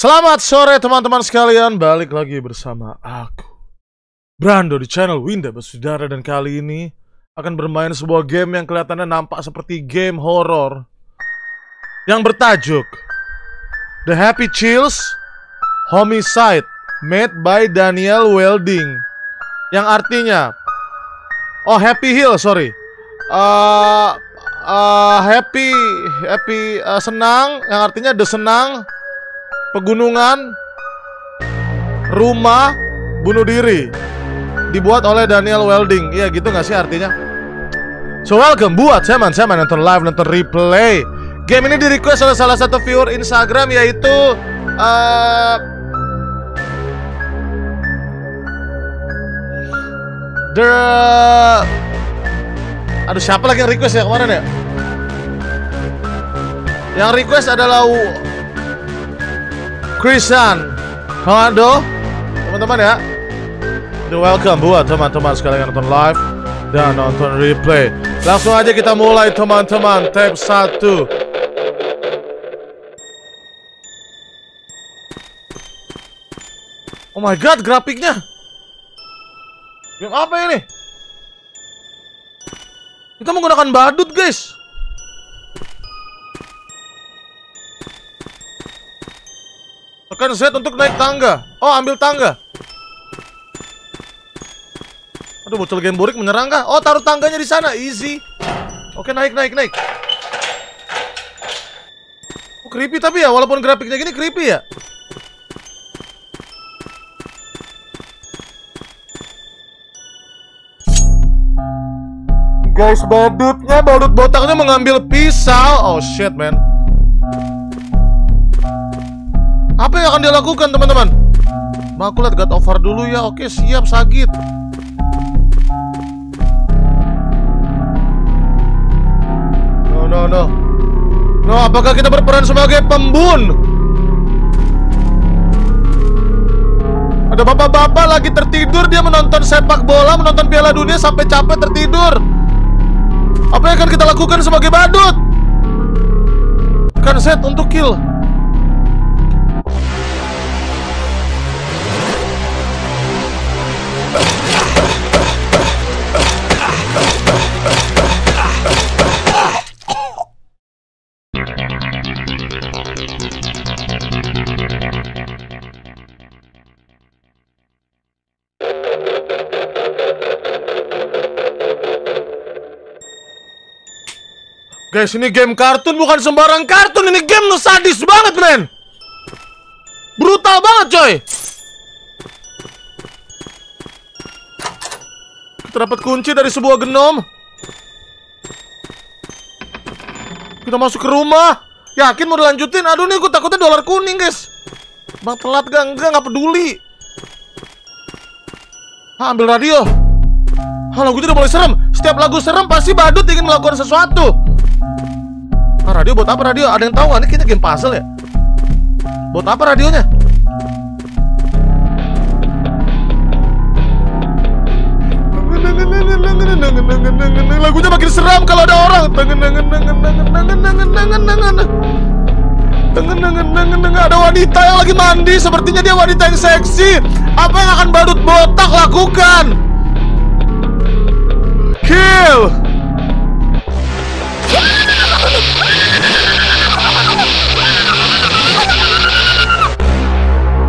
Selamat sore teman-teman sekalian, balik lagi bersama aku Brando di channel Winda Basudara. Dan kali ini akan bermain sebuah game yang kelihatannya nampak seperti game horor yang bertajuk The Happy Chills Homicide made by Daniel Welding. Yang artinya oh Happy Hill sorry. Uh, uh, happy happy uh, senang. Yang artinya the senang pegunungan rumah bunuh diri. Dibuat oleh Daniel Welding. Iya gitu nggak sih artinya? So welcome. Buat saya man saya man nonton live nonton replay. Game ini di request oleh salah satu viewer Instagram yaitu uh, the aduh siapa lagi yang request ya kemarin ya? Yang request adalah Christian Ronaldo. Teman-teman ya. The welcome buat teman-teman sekalian yang nonton live dan nonton replay. Langsung aja kita mulai teman-teman. Tab 1 Oh my god grafiknya. Game apa ini? Kita menggunakan badut guys Tekan Z untuk naik tangga. Oh, ambil tangga. Aduh, bocil game burik menyerang kah? Oh, taruh tangganya di sana. Easy. Oke, naik, naik, naik. Oh, creepy tapi ya, walaupun grafiknya gini creepy ya. Guys, badutnya, badut botaknya mengambil pisau. Oh shit, man. Apa yang akan dia lakukan teman-teman? Nah, aku lihat God over dulu ya. Oke, siap Sagit. No, no, no. No, apakah kita berperan sebagai pembun? Ada bapak-bapak lagi tertidur dia menonton sepak bola, menonton Piala Dunia sampai capek tertidur. Apa yang akan kita lakukan sebagai badut? Kan set untuk kill. Guys, ini game kartun bukan sembarang kartun. Ini game sadis banget, men. Brutal banget, coy. Kita dapat kunci dari sebuah genom. Kita masuk ke rumah. Yakin mau dilanjutin? Aduh nih, gue takutnya dolar kuning, guys. Bang telat gak? Enggak, nggak peduli. Hah, ambil radio. Hah, lagu udah mulai serem. Setiap lagu serem pasti badut ingin melakukan sesuatu. Ah, radio buat apa radio? Ada yang tahu Ini kita game puzzle ya? Buat apa radionya? Lagunya makin seram kalau ada orang. Ada wanita yang lagi mandi. Sepertinya dia wanita yang seksi. Apa yang akan badut botak lakukan? Kill!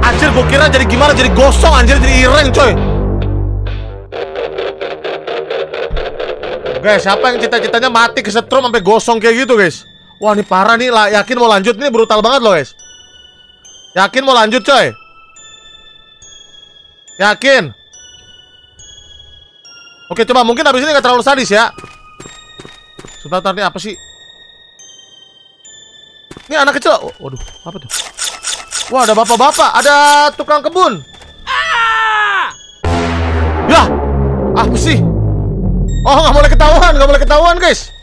Anjir gue kira jadi gimana? Jadi gosong anjir jadi ireng coy. Guys siapa yang cita-citanya mati kesetrum sampai gosong kayak gitu guys? Wah ini parah nih. Lah yakin mau lanjut? Ini brutal banget loh guys. Yakin mau lanjut coy? Yakin? Oke coba mungkin habis ini gak terlalu sadis ya. Sebentar ini apa sih? Ini anak kecil. Waduh apa tuh Wah, ada bapak-bapak, ada tukang kebun. Ya, apa sih? Oh, nggak boleh ketahuan, nggak boleh ketahuan, guys.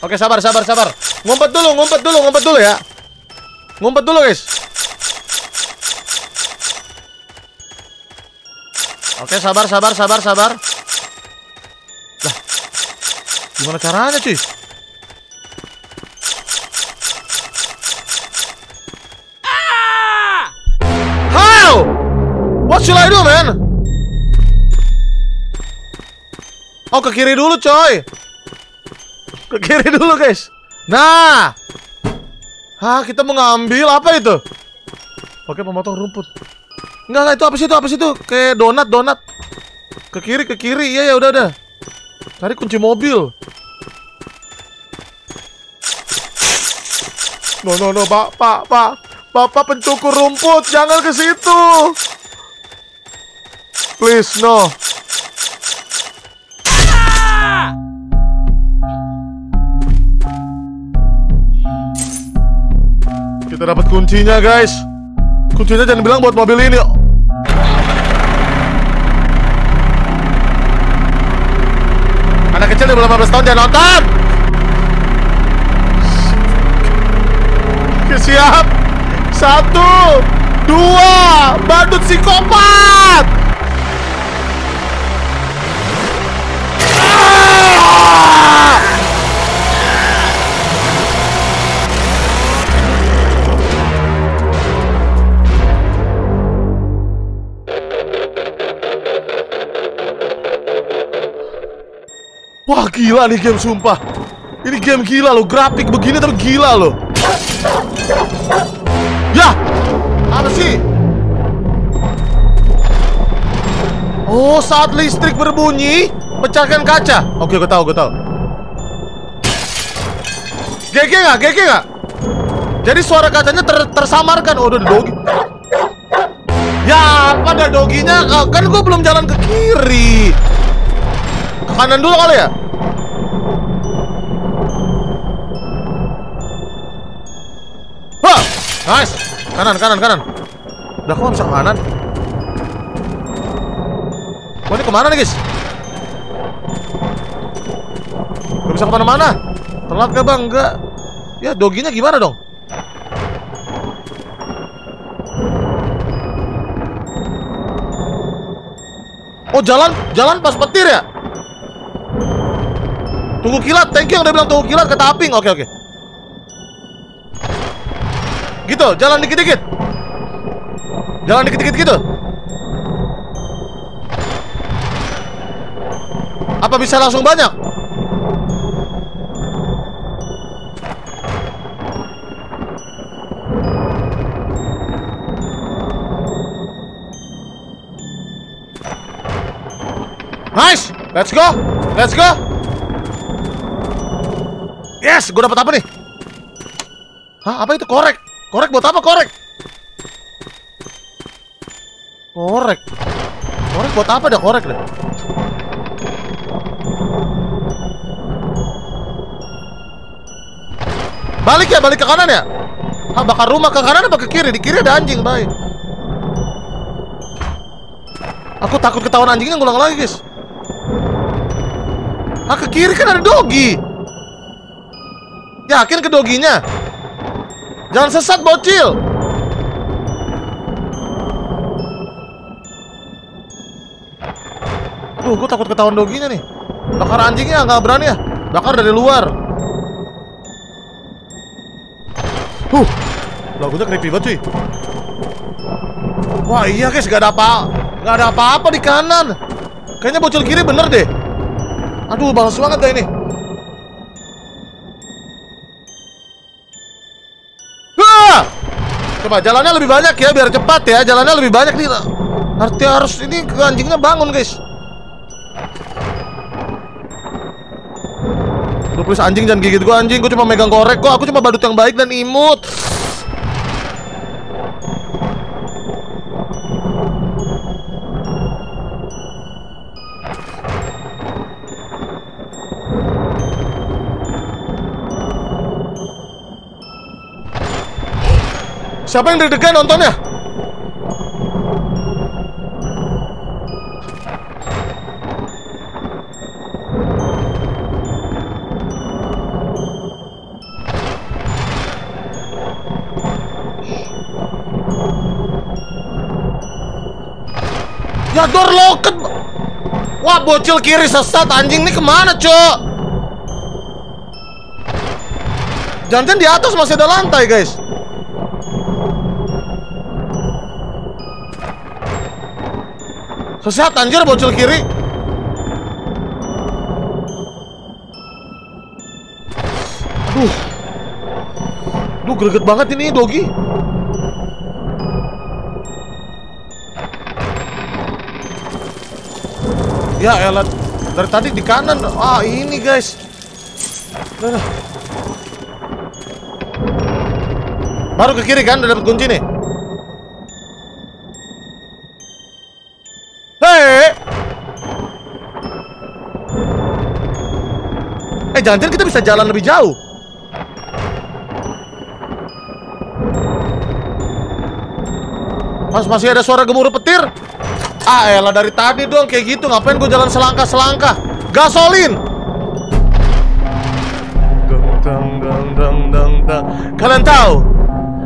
Oke, sabar, sabar, sabar. Ngumpet dulu, ngumpet dulu, ngumpet dulu ya. Ngumpet dulu, guys. Oke, sabar, sabar, sabar, sabar. Lah, gimana caranya, cuy? Oh, ke kiri dulu, coy. Ke kiri dulu, guys. Nah. Hah, kita mau ngambil apa itu? Oke, pemotong rumput. Enggak, enggak itu apa sih itu? Apa sih itu? Kayak donat, donat. Ke kiri, ke kiri. Iya, ya udah, udah. Cari kunci mobil. No, no, no, Pak, Pak, Pak. Bapak pencukur rumput, jangan ke situ. Please, no. Kita dapat kuncinya, guys. Kuncinya jangan bilang buat mobil ini. Anak kecil di bawah 15 tahun jangan nonton. Siap. Satu, dua, badut psikopat. Wah gila nih game sumpah. Ini game gila loh Grafik begini tapi gila loh. Ya Apa sih? Oh saat listrik berbunyi Pecahkan kaca. Oke gue tahu gue tahu. GG nggak? GG nggak? Jadi suara kacanya ter tersamarkan. Oh udah dogi. Ya apa ada doginya? Kan gue belum jalan ke kiri kanan dulu kali ya? Wah, nice. Kanan, kanan, kanan. Udah kok bisa kanan? Wah, ini ke mana nih, guys? Gak bisa ke mana-mana. Telat gak, bang? Enggak. Ya, doginya gimana dong? Oh, jalan, jalan pas petir ya? Tunggu kilat, thank you yang udah bilang tunggu kilat kata Aping. Oke, oke. Gitu, jalan dikit-dikit. Jalan dikit-dikit gitu. Apa bisa langsung banyak? Nice, let's go, let's go. Yes, gue dapat apa nih? Hah, apa itu korek? Korek buat apa korek? Korek. Korek buat apa dah korek deh? Balik ya, balik ke kanan ya? Ah, bakar rumah ke kanan apa ke kiri? Di kiri ada anjing, baik. Aku takut ketahuan anjingnya ngulang lagi, guys. Ah, ke kiri kan ada dogi. Yakin ke doginya? Jangan sesat, bocil. Aduh, gue takut ketahuan doginya nih. Bakar anjingnya nggak berani ya? Bakar dari luar. Huh, lagunya creepy banget cuy. Wah iya guys, gak ada apa, gak ada apa-apa di kanan. Kayaknya bocil kiri bener deh. Aduh, balas banget dah ini. Coba jalannya lebih banyak ya, biar cepat ya. Jalannya lebih banyak nih. Arti harus ini anjingnya bangun guys. Lu please anjing jangan gigit gua anjing, gua cuma megang korek kok. Aku cuma badut yang baik dan imut. Siapa yang deg-degan nontonnya? Ya door locket Wah bocil kiri sesat. Anjing nih ke mana cok? Jangan-jangan di atas masih ada lantai guys Sesat anjir bocil kiri. Aduh. Duh, greget banget ini Dogi. Ya elat dari tadi di kanan. Ah, ini guys. Baru ke kiri kan udah dapat kunci nih. Jangan-jangan kita bisa jalan lebih jauh. Mas masih ada suara gemuruh petir. Ah, elah dari tadi dong kayak gitu. Ngapain gue jalan selangkah-selangkah? Gasolin. Kalian tahu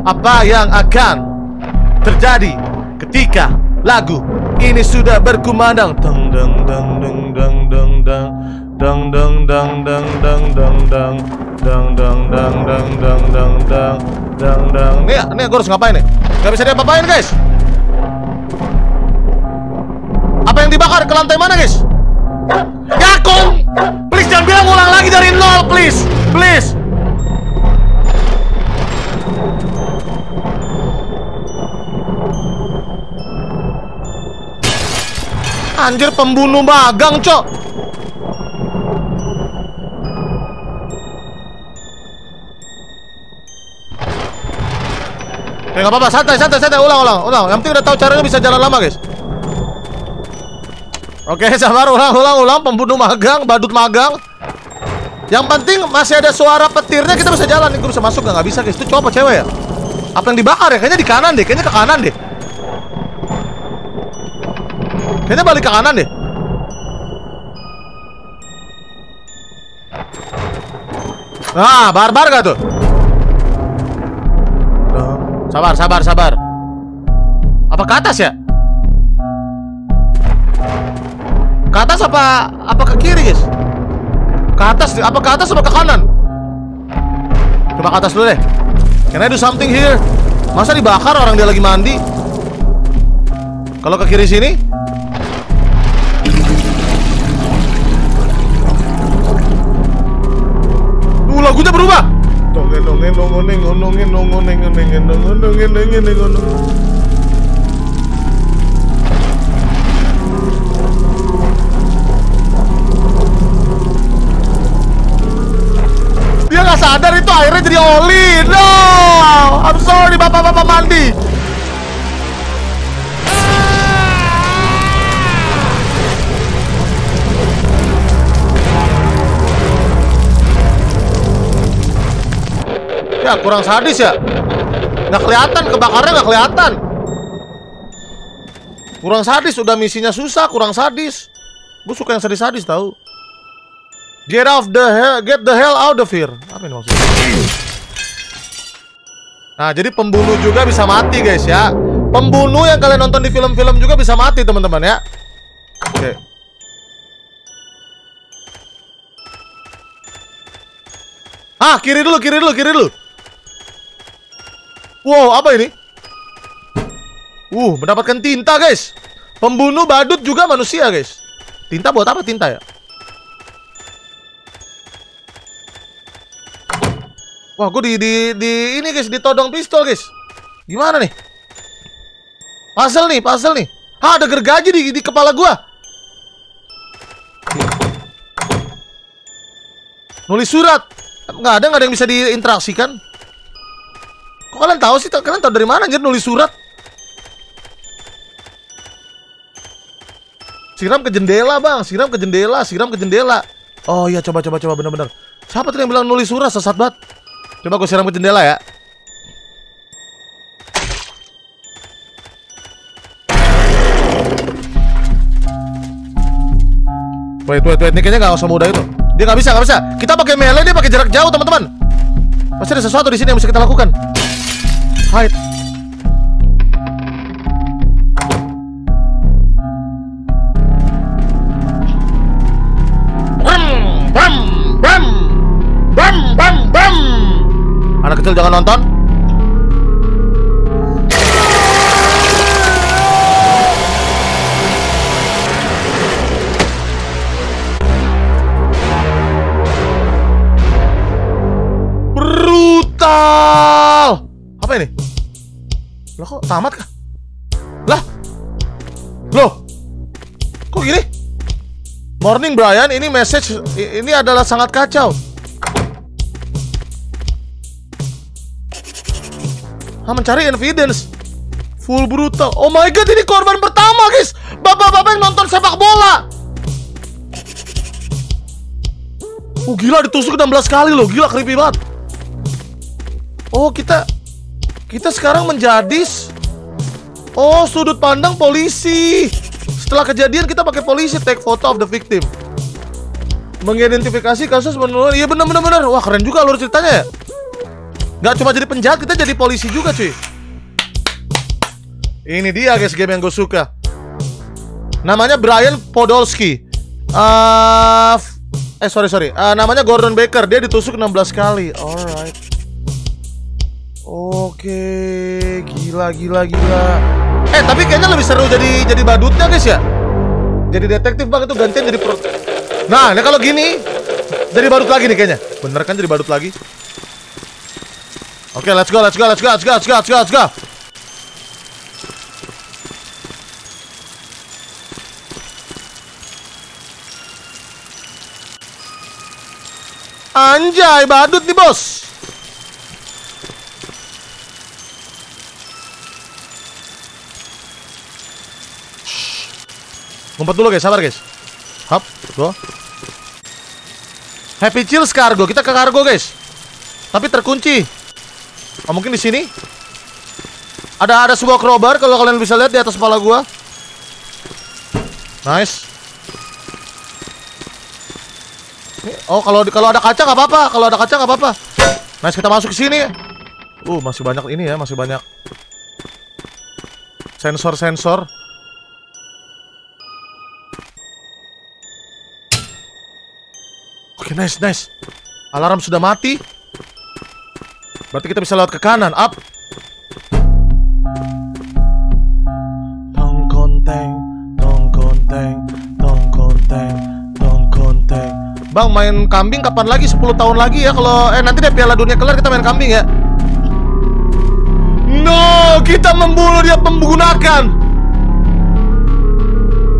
apa yang akan terjadi ketika lagu ini sudah berkumandang? Dang, dang, dang, dang, dang, dang, dang. Dang dang dang dang dang dang dang nih nih gue harus ngapain nih? Gak bisa diapa-apain guys. Apa yang dibakar ke lantai mana guys? Ya please jangan bilang ulang lagi dari nol please. Please. Anjir pembunuh magang cok nggak apa-apa, santai, santai, santai, ulang, ulang, ulang. Yang penting udah tahu caranya bisa jalan lama, guys. Oke, sabar, ulang, ulang, ulang. Pembunuh magang, badut magang. Yang penting masih ada suara petirnya, kita bisa jalan. Gue bisa masuk nggak? Nggak bisa, guys. Itu cowok cewek ya? Apa yang dibakar ya? Kayaknya di kanan deh, kayaknya ke kanan deh. Kayaknya balik ke kanan deh. Ah, barbar gak tuh? Sabar, sabar, sabar. Apa ke atas ya? Ke atas apa apa ke kiri, guys? Ke atas, apa ke atas apa ke kanan? Coba ke atas dulu deh. Can I do something here? Masa dibakar orang dia lagi mandi? Kalau ke kiri sini? Uh, lagunya berubah. Dia nggak sadar itu airnya jadi oli. No, I'm sorry bapak-bapak mandi. Ya kurang sadis ya. Nggak kelihatan kebakarnya nggak kelihatan. Kurang sadis udah misinya susah kurang sadis. Gue suka yang sadis-sadis tahu Get off the hell Get the hell out of here. Apa ini maksudnya? Nah jadi pembunuh juga bisa mati guys ya. Pembunuh yang kalian nonton di film-film juga bisa mati teman-teman ya. Oke. Okay. Ah, kiri dulu, kiri dulu, kiri dulu. Wow, apa ini? Uh, mendapatkan tinta, guys. Pembunuh badut juga manusia, guys. Tinta buat apa tinta ya? Wah, gue di, di, di ini guys, ditodong pistol, guys. Gimana nih? Puzzle nih, puzzle nih. Ah, ada gergaji di, di kepala gua. Nulis surat. Nggak ada, nggak ada yang bisa diinteraksikan. Kok kalian tahu sih? Kalian tahu dari mana anjir nulis surat? Siram ke jendela, Bang. Siram ke jendela, siram ke jendela. Oh iya, coba coba coba bener-bener. Siapa tuh yang bilang nulis surat sesat banget? Coba gue siram ke jendela ya. Wait, wait, wait. Ini kayaknya gak usah mudah itu. Dia nggak bisa, nggak bisa. Kita pakai melee, dia pakai jarak jauh, teman-teman. Pasti ada sesuatu di sini yang bisa kita lakukan. Hide. Bam, bam, bam, bam, bam, bam. Anak kecil jangan nonton. Lah kok tamat kah? Lah? Loh? Kok gini? Morning Brian, ini message ini adalah sangat kacau. Ah, mencari evidence. Full brutal. Oh my god, ini korban pertama, guys. Bapak-bapak yang nonton sepak bola. Oh gila ditusuk 16 kali loh, gila creepy banget. Oh kita kita sekarang menjadi Oh sudut pandang polisi. Setelah kejadian kita pakai polisi take photo of the victim. Mengidentifikasi kasus menurut Iya bener bener bener. Wah keren juga alur ceritanya ya. Gak cuma jadi penjahat, kita jadi polisi juga cuy. Ini dia guys game yang gue suka. Namanya Brian Podolski. Uh, eh sorry sorry. Uh, namanya Gordon Baker. Dia ditusuk 16 kali. Alright. Oke, gila gila gila. Eh tapi kayaknya lebih seru jadi jadi badutnya guys ya. Jadi detektif bang itu gantian jadi pro. Nah, ini kalau gini jadi badut lagi nih kayaknya. Bener kan jadi badut lagi? Oke, let's go, let's go, let's go, let's go, let's go, let's go, let's go. Anjay, badut nih bos. Ngumpet dulu guys, sabar guys. Hop, go. Happy Chills Cargo, kita ke kargo guys. Tapi terkunci. Oh, mungkin di sini. Ada ada sebuah crowbar kalau kalian bisa lihat di atas kepala gua. Nice. Oh, kalau kalau ada kaca nggak apa-apa. Kalau ada kaca nggak apa-apa. Nice, kita masuk ke sini. Uh, masih banyak ini ya, masih banyak sensor-sensor. Nice, nice. Alarm sudah mati. Berarti kita bisa lewat ke kanan. Up. Tong konteng, tong konteng, tong konteng, tong konteng. Bang, main kambing kapan lagi? 10 tahun lagi ya kalau eh nanti deh Piala Dunia kelar kita main kambing ya. No, kita membunuh dia menggunakan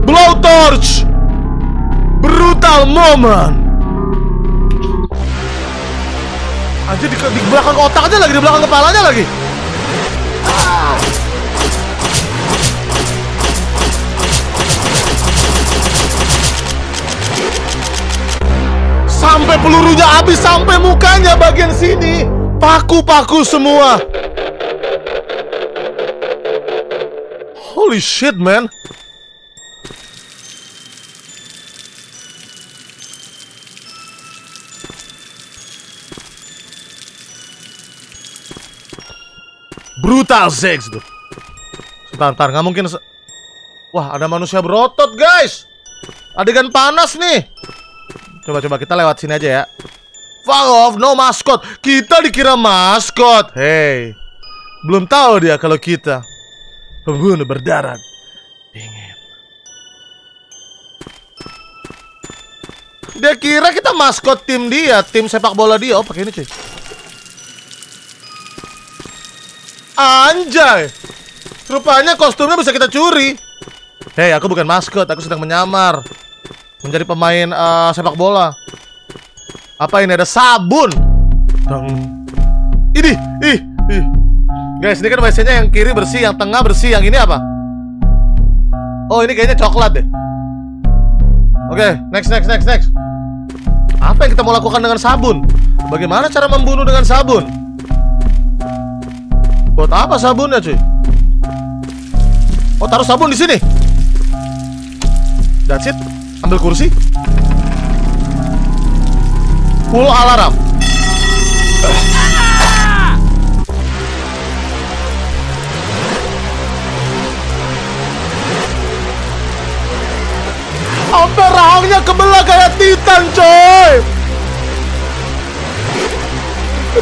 blowtorch. Brutal moment. Aja di, di belakang otak aja lagi, di belakang kepalanya lagi. Sampai pelurunya habis sampai mukanya bagian sini. Paku-paku semua. Holy shit, man. Brutal sex tuh. Sebentar, sebentar, nggak mungkin. Wah, ada manusia berotot, guys. Adegan panas nih. Coba-coba kita lewat sini aja ya. Fuck off, no maskot. Kita dikira maskot. Hey, belum tahu dia kalau kita pembunuh berdarah dingin. Dia kira kita maskot tim dia, tim sepak bola dia. Oh, pakai ini cuy. Anjay. Rupanya kostumnya bisa kita curi. Hei, aku bukan maskot, aku sedang menyamar menjadi pemain uh, sepak bola. Apa ini ada sabun? Dang. Ini, ih, ih. Guys, ini kan WC-nya yang kiri bersih, yang tengah bersih, yang ini apa? Oh, ini kayaknya coklat deh. Oke, okay, next, next, next, next. Apa yang kita mau lakukan dengan sabun? Bagaimana cara membunuh dengan sabun? Buat apa sabunnya, cuy? Oh, taruh sabun di sini. That's it. Ambil kursi. Full alarm. Sampai rahangnya kebelah kayak titan, coy.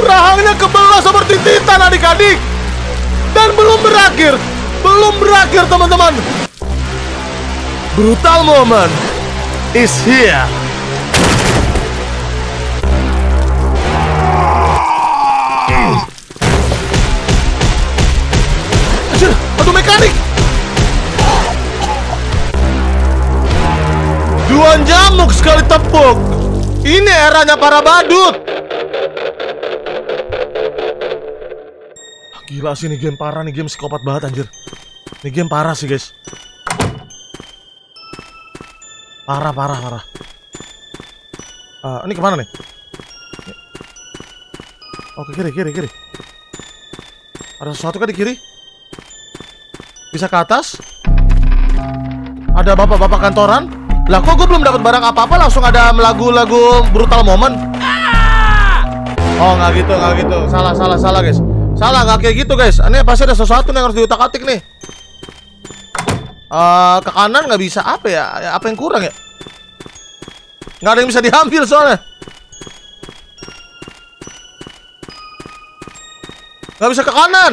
Rahangnya kebelah seperti titan, adik-adik. Dan belum berakhir. Belum berakhir, teman-teman. Brutal moment is here. mekanik. Dua nyamuk sekali tepuk. Ini eranya para badut. Gila sih ini game parah nih game psikopat banget anjir. Ini game parah sih guys. Parah parah parah. Uh, ini ke mana nih? Oke kiri kiri kiri. Ada sesuatu kan di kiri? Bisa ke atas? Ada bapak-bapak kantoran? Lah kok gue belum dapat barang apa-apa langsung ada lagu-lagu brutal moment? Oh nggak gitu nggak gitu. Salah salah salah guys. Salah nggak kayak gitu guys. Ini pasti ada sesuatu yang harus diutak-atik nih. Uh, ke kanan nggak bisa apa ya? ya? Apa yang kurang ya? Nggak ada yang bisa diambil soalnya. Nggak bisa ke kanan.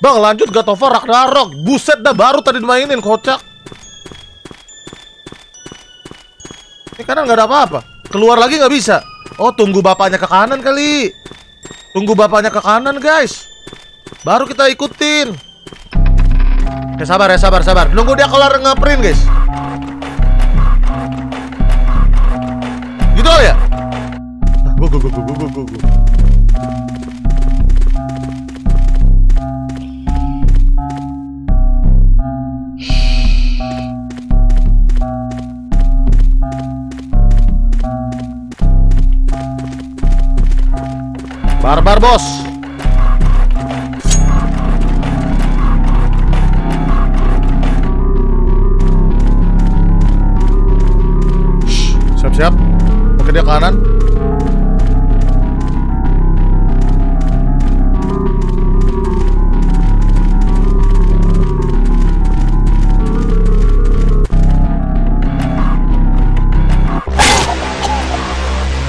Bang lanjut God of War Ragnarok. Buset dah baru tadi dimainin kocak. Ini kanan nggak ada apa-apa. Keluar lagi nggak bisa. Oh tunggu bapaknya ke kanan kali. Tunggu bapaknya ke kanan guys. Baru kita ikutin. Oke sabar ya sabar sabar. Nunggu dia keluar ngeprint guys. Gitu ya? Go go go go go. Barbar bos. Siap-siap. Oke dia kanan.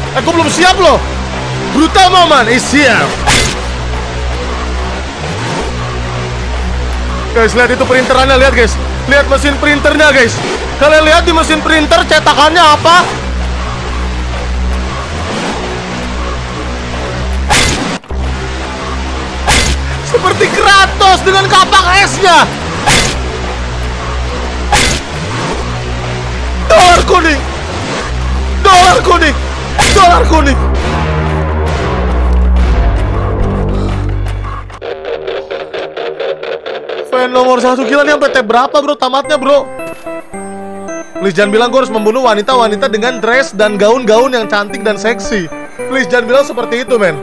Eh, gue belum siap loh. Brutal moment is here. Guys, lihat itu printerannya, lihat guys. Lihat mesin printernya, guys. Kalian lihat di mesin printer cetakannya apa? Seperti Kratos dengan kapak esnya. Dolar kuning. Dolar kuning. Dolar kuning. Fan nomor satu gila nih tab berapa bro? Tamatnya bro. Please jangan bilang gue harus membunuh wanita-wanita dengan dress dan gaun-gaun yang cantik dan seksi. Please jangan bilang seperti itu men.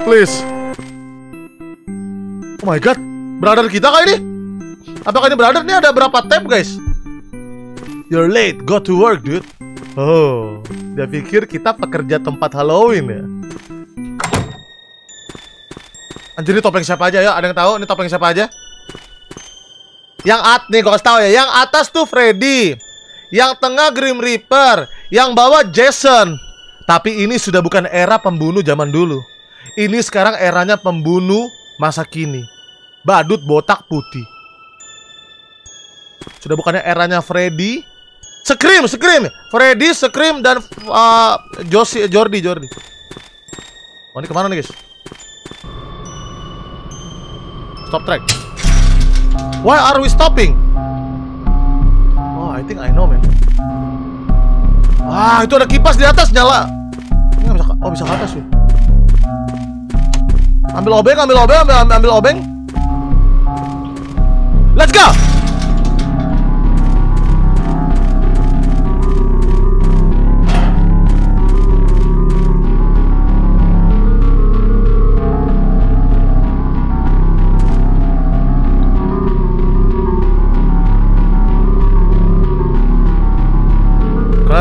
Please. Oh my god. Brother kita kah ini? Apakah ini brother? Ini ada berapa tab guys? You're late, go to work dude. Oh Dia pikir kita pekerja tempat Halloween ya Anjir ini topeng siapa aja ya? Ada yang tahu ini topeng siapa aja? Yang at nih gue kasih tahu ya. Yang atas tuh Freddy. Yang tengah Grim Reaper. Yang bawah Jason. Tapi ini sudah bukan era pembunuh zaman dulu. Ini sekarang eranya pembunuh masa kini. Badut botak putih. Sudah bukannya eranya Freddy. Scream, Scream. Freddy, Scream dan uh, Josie, Jordi, Jordi. Oh ini ke mana nih guys? Stop track. Why are we stopping? Oh, I think I know, man. Wah, itu ada kipas di atas nyala. Ini bisa, oh bisa ke atas ya. Ambil obeng, ambil obeng, ambil, ambil obeng. Let's go.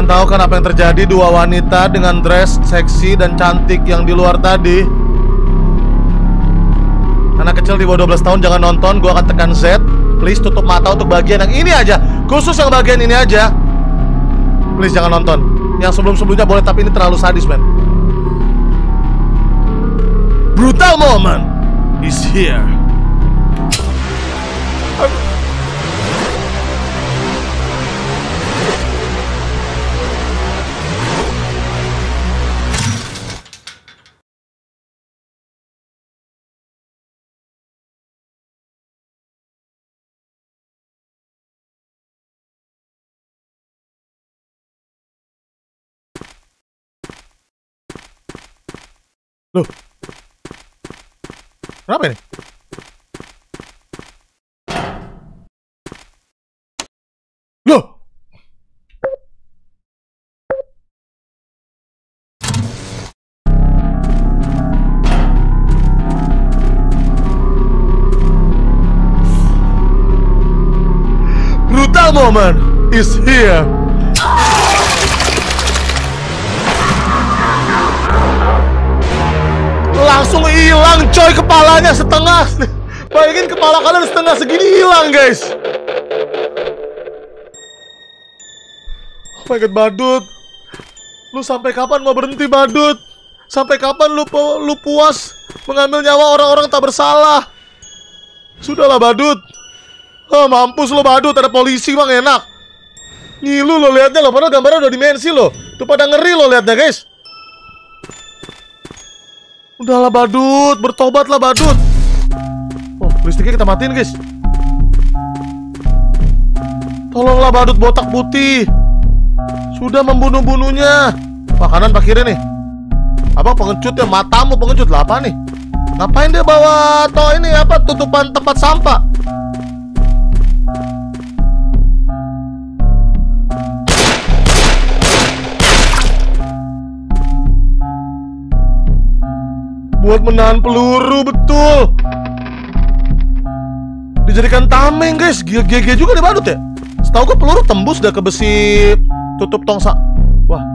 Tahu kan apa yang terjadi dua wanita dengan dress seksi dan cantik yang di luar tadi? Anak kecil di bawah 12 tahun jangan nonton, gua akan tekan Z. Please tutup mata untuk bagian yang ini aja. Khusus yang bagian ini aja. Please jangan nonton. Yang sebelum-sebelumnya boleh tapi ini terlalu sadis, man. Brutal moment is here. Loh. Kenapa ini? Loh. Brutal moment is here. Hilang coy kepalanya setengah. Bayangin kepala kalian setengah segini hilang guys. Oh my god badut. Lu sampai kapan mau berhenti badut? Sampai kapan lu lu puas mengambil nyawa orang-orang tak bersalah? Sudahlah badut. Oh, mampus lo badut, ada polisi bang enak. Ngilu lo liatnya lo, padahal gambarnya udah dimensi lo. Tuh pada ngeri lo liatnya guys. Udahlah badut, bertobatlah badut. Oh, listriknya kita matiin guys. Tolonglah badut botak putih. Sudah membunuh-bunuhnya. Pak kanan pak kiri nih. Apa pengecut ya? Matamu pengecut lah apa nih? Ngapain dia bawa toh ini apa tutupan tempat sampah? Buat menahan peluru betul. Dijadikan tameng guys. GG juga nih badut ya. Setahu gue peluru tembus dah ke besi tutup tongsa. Wah.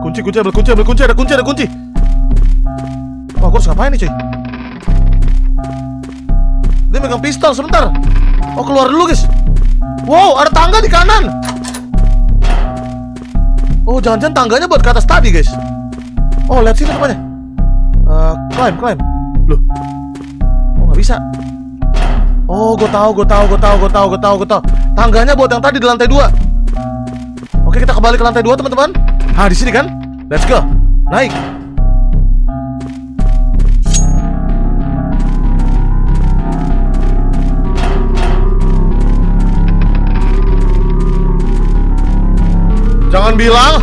Kunci kunci ambil kunci ambil kunci ada kunci ada kunci. Wah, gue harus ngapain nih cuy? Dia megang pistol sebentar. Oh keluar dulu guys. Wow, ada tangga di kanan. Oh, jangan-jangan tangganya buat ke atas tadi guys. Oh, lihat sini namanya. Eh, climb, climb. Loh. Oh, nggak bisa. Oh, gue tahu, gue tahu, gue tahu, gue tahu, gue tahu, gue tahu. Tangganya buat yang tadi di lantai dua. Oke, kita kembali ke lantai dua, teman-teman. Ah, di sini kan? Let's go. Naik. Jangan bilang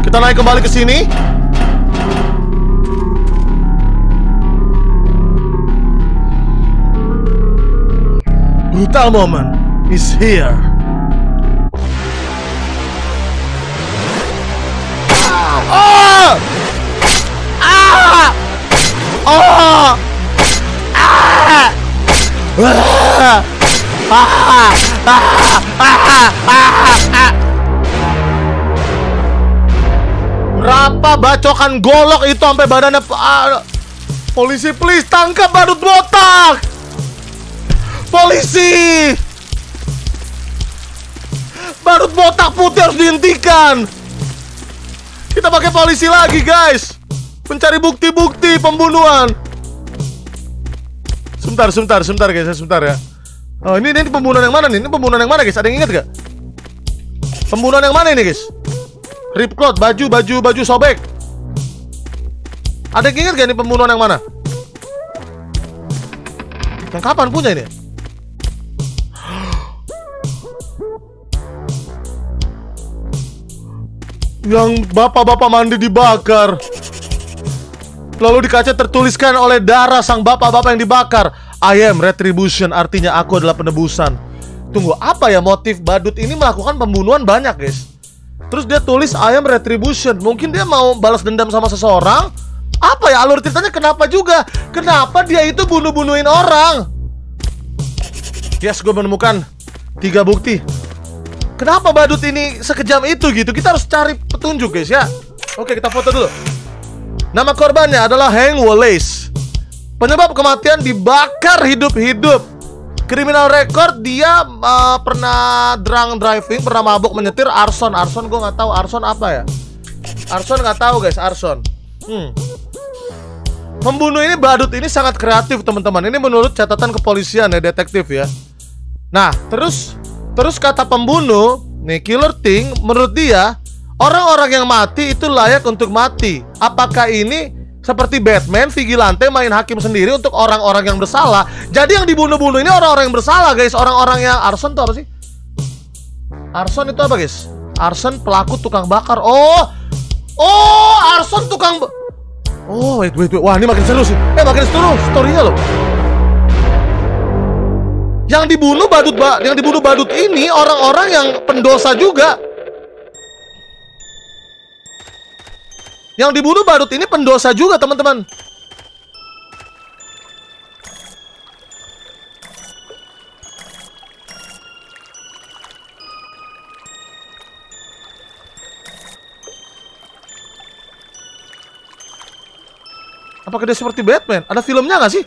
kita naik kembali ke sini. Brutal moment is here. Ah! Ah! Ah! Ah! Ah! Berapa bacokan golok itu sampai badannya ah, Polisi please tangkap badut botak Polisi Badut botak putih harus dihentikan Kita pakai polisi lagi guys Mencari bukti-bukti pembunuhan Sebentar, sebentar, sebentar guys, sebentar ya Oh ini, ini pembunuhan yang mana nih? Ini pembunuhan yang mana guys? Ada yang ingat gak? Pembunuhan yang mana ini guys? Rip cloth, baju, baju, baju sobek Ada yang ingat gak nih pembunuhan yang mana? Yang kapan punya ini? Yang bapak-bapak mandi dibakar. Lalu di kaca tertuliskan oleh darah sang bapak-bapak yang dibakar. I am retribution artinya aku adalah penebusan. Tunggu apa ya motif badut ini melakukan pembunuhan banyak guys? Terus dia tulis I am retribution. Mungkin dia mau balas dendam sama seseorang? Apa ya alur ceritanya? Kenapa juga? Kenapa dia itu bunuh-bunuhin orang? Yes gue menemukan Tiga bukti. Kenapa badut ini sekejam itu gitu? Kita harus cari petunjuk guys ya Oke kita foto dulu Nama korbannya adalah Hank Wallace Penyebab kematian dibakar hidup-hidup Criminal record dia uh, pernah drunk driving, pernah mabuk menyetir, arson, arson gue nggak tahu arson apa ya. Arson nggak tahu guys, arson. Hmm. Membunuh ini badut ini sangat kreatif teman-teman. Ini menurut catatan kepolisian ya detektif ya. Nah terus terus kata pembunuh nih killer thing menurut dia orang-orang yang mati itu layak untuk mati. Apakah ini seperti Batman, Vigilante main hakim sendiri untuk orang-orang yang bersalah. Jadi yang dibunuh-bunuh ini orang-orang yang bersalah, guys. Orang-orang yang arson itu apa sih? Arson itu apa, guys? Arson pelaku tukang bakar. Oh, Oh, Arson tukang Oh, wait, wait, wait. Wah, ini makin seru sih. Eh, makin seru storynya loh. Yang dibunuh badut, ba yang dibunuh badut ini orang-orang yang pendosa juga. Yang dibunuh badut ini pendosa juga, teman-teman. Apakah dia seperti Batman? Ada filmnya nggak sih?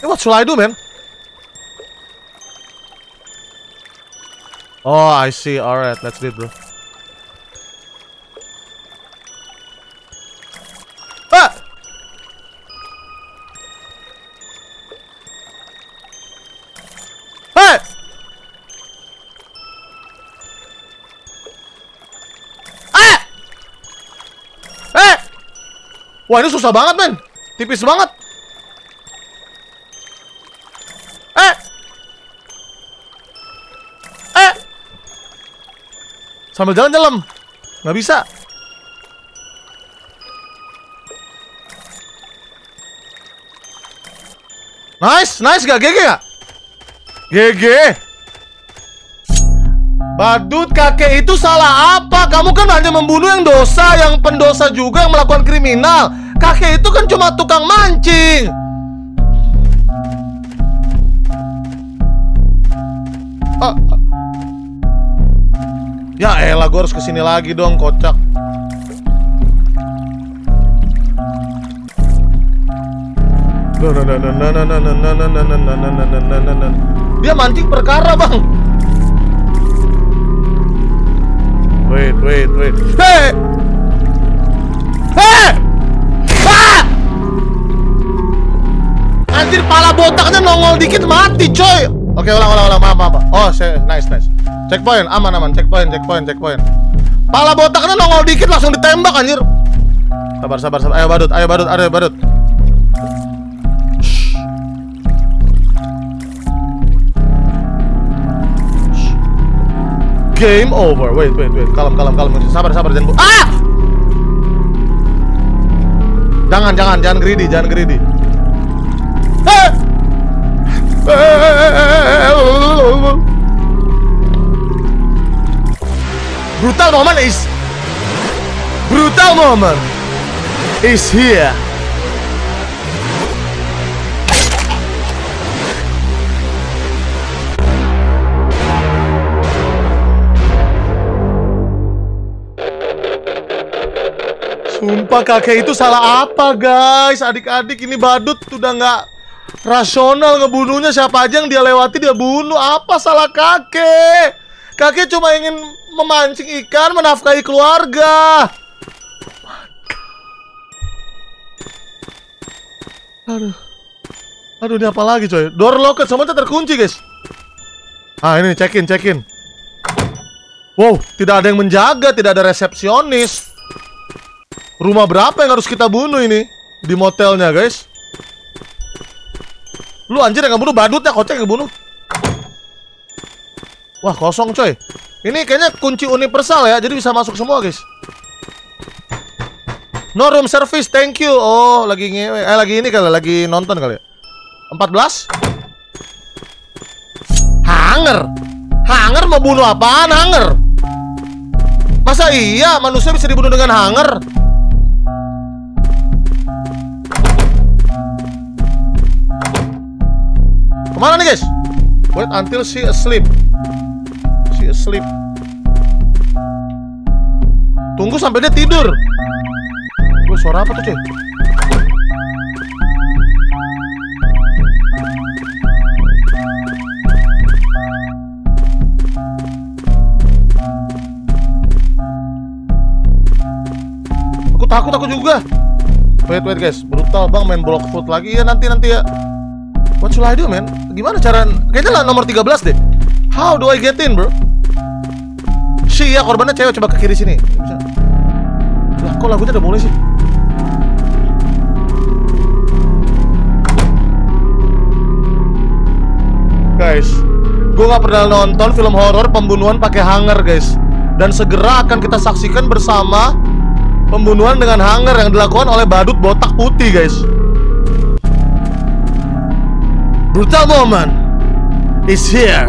Eh, what should I do, man? Oh, I see. Alright, let's do it, bro. Ah! Hey! Ah! Eh! Wah, ini susah banget, men. Tipis banget. Sambil jalan-jalan. Nggak bisa. Nice, nice gak? GG gak? GG. Badut kakek itu salah apa? Kamu kan hanya membunuh yang dosa, yang pendosa juga yang melakukan kriminal. Kakek itu kan cuma tukang mancing. Ya elah, gue harus ke sini lagi dong, kocak. Dia mancing perkara, Bang. Wait, wait, wait. Hey! Ah! Anjir, pala botaknya nongol dikit mati, coy. Oke, ulang, ulang, ulang. Maaf, maaf. Oh, nice, nice. Checkpoint, aman, aman. Checkpoint, checkpoint, checkpoint. Pala botaknya nongol dikit langsung ditembak, anjir. Sabar, sabar, sabar. Ayo, badut, ayo, badut, ayo, badut. Game over. Wait, wait, wait. Kalem, kalem, kalem. Sabar, sabar. Jangan Ah! Jangan, jangan, jangan greedy, jangan greedy. Moment is here. Sumpah kakek itu salah apa guys? Adik-adik ini badut udah nggak rasional ngebunuhnya. Siapa aja yang dia lewati dia bunuh. Apa salah kakek? Kakek cuma ingin memancing ikan Menafkahi keluarga Aduh. Aduh ini apa lagi coy? Door locker semuanya terkunci guys. Ah ini check in check in Wow tidak ada yang menjaga Tidak ada resepsionis. Rumah berapa yang harus kita bunuh ini? Di motelnya guys. Lu anjir yang ngebunuh badutnya Kocek yang ngebunuh. Wah kosong coy. Ini kayaknya kunci universal ya Jadi bisa masuk semua guys No room service thank you. Oh lagi ngewe Eh lagi ini kali Lagi nonton kali. Ya 14 Hanger? Hanger mau bunuh apaan hanger? Masa iya manusia bisa dibunuh dengan hanger? Ke mana nih guys? Wait until she asleep. She asleep. Tunggu sampai dia tidur Gue suara apa tuh cuy? Aku takut aku juga Wait wait guys Brutal bang main block foot lagi Ya nanti nanti ya What should I do, man? Gimana cara... Kayaknya lah nomor 13 deh. How do I get in, bro? Si ya korbannya cewek coba ke kiri sini. Lah, kok lagunya udah mulai sih? Guys, Gue nggak pernah nonton film horor pembunuhan pakai hanger guys. Dan segera akan kita saksikan bersama pembunuhan dengan hanger yang dilakukan oleh badut botak putih guys. Brutal moment is here.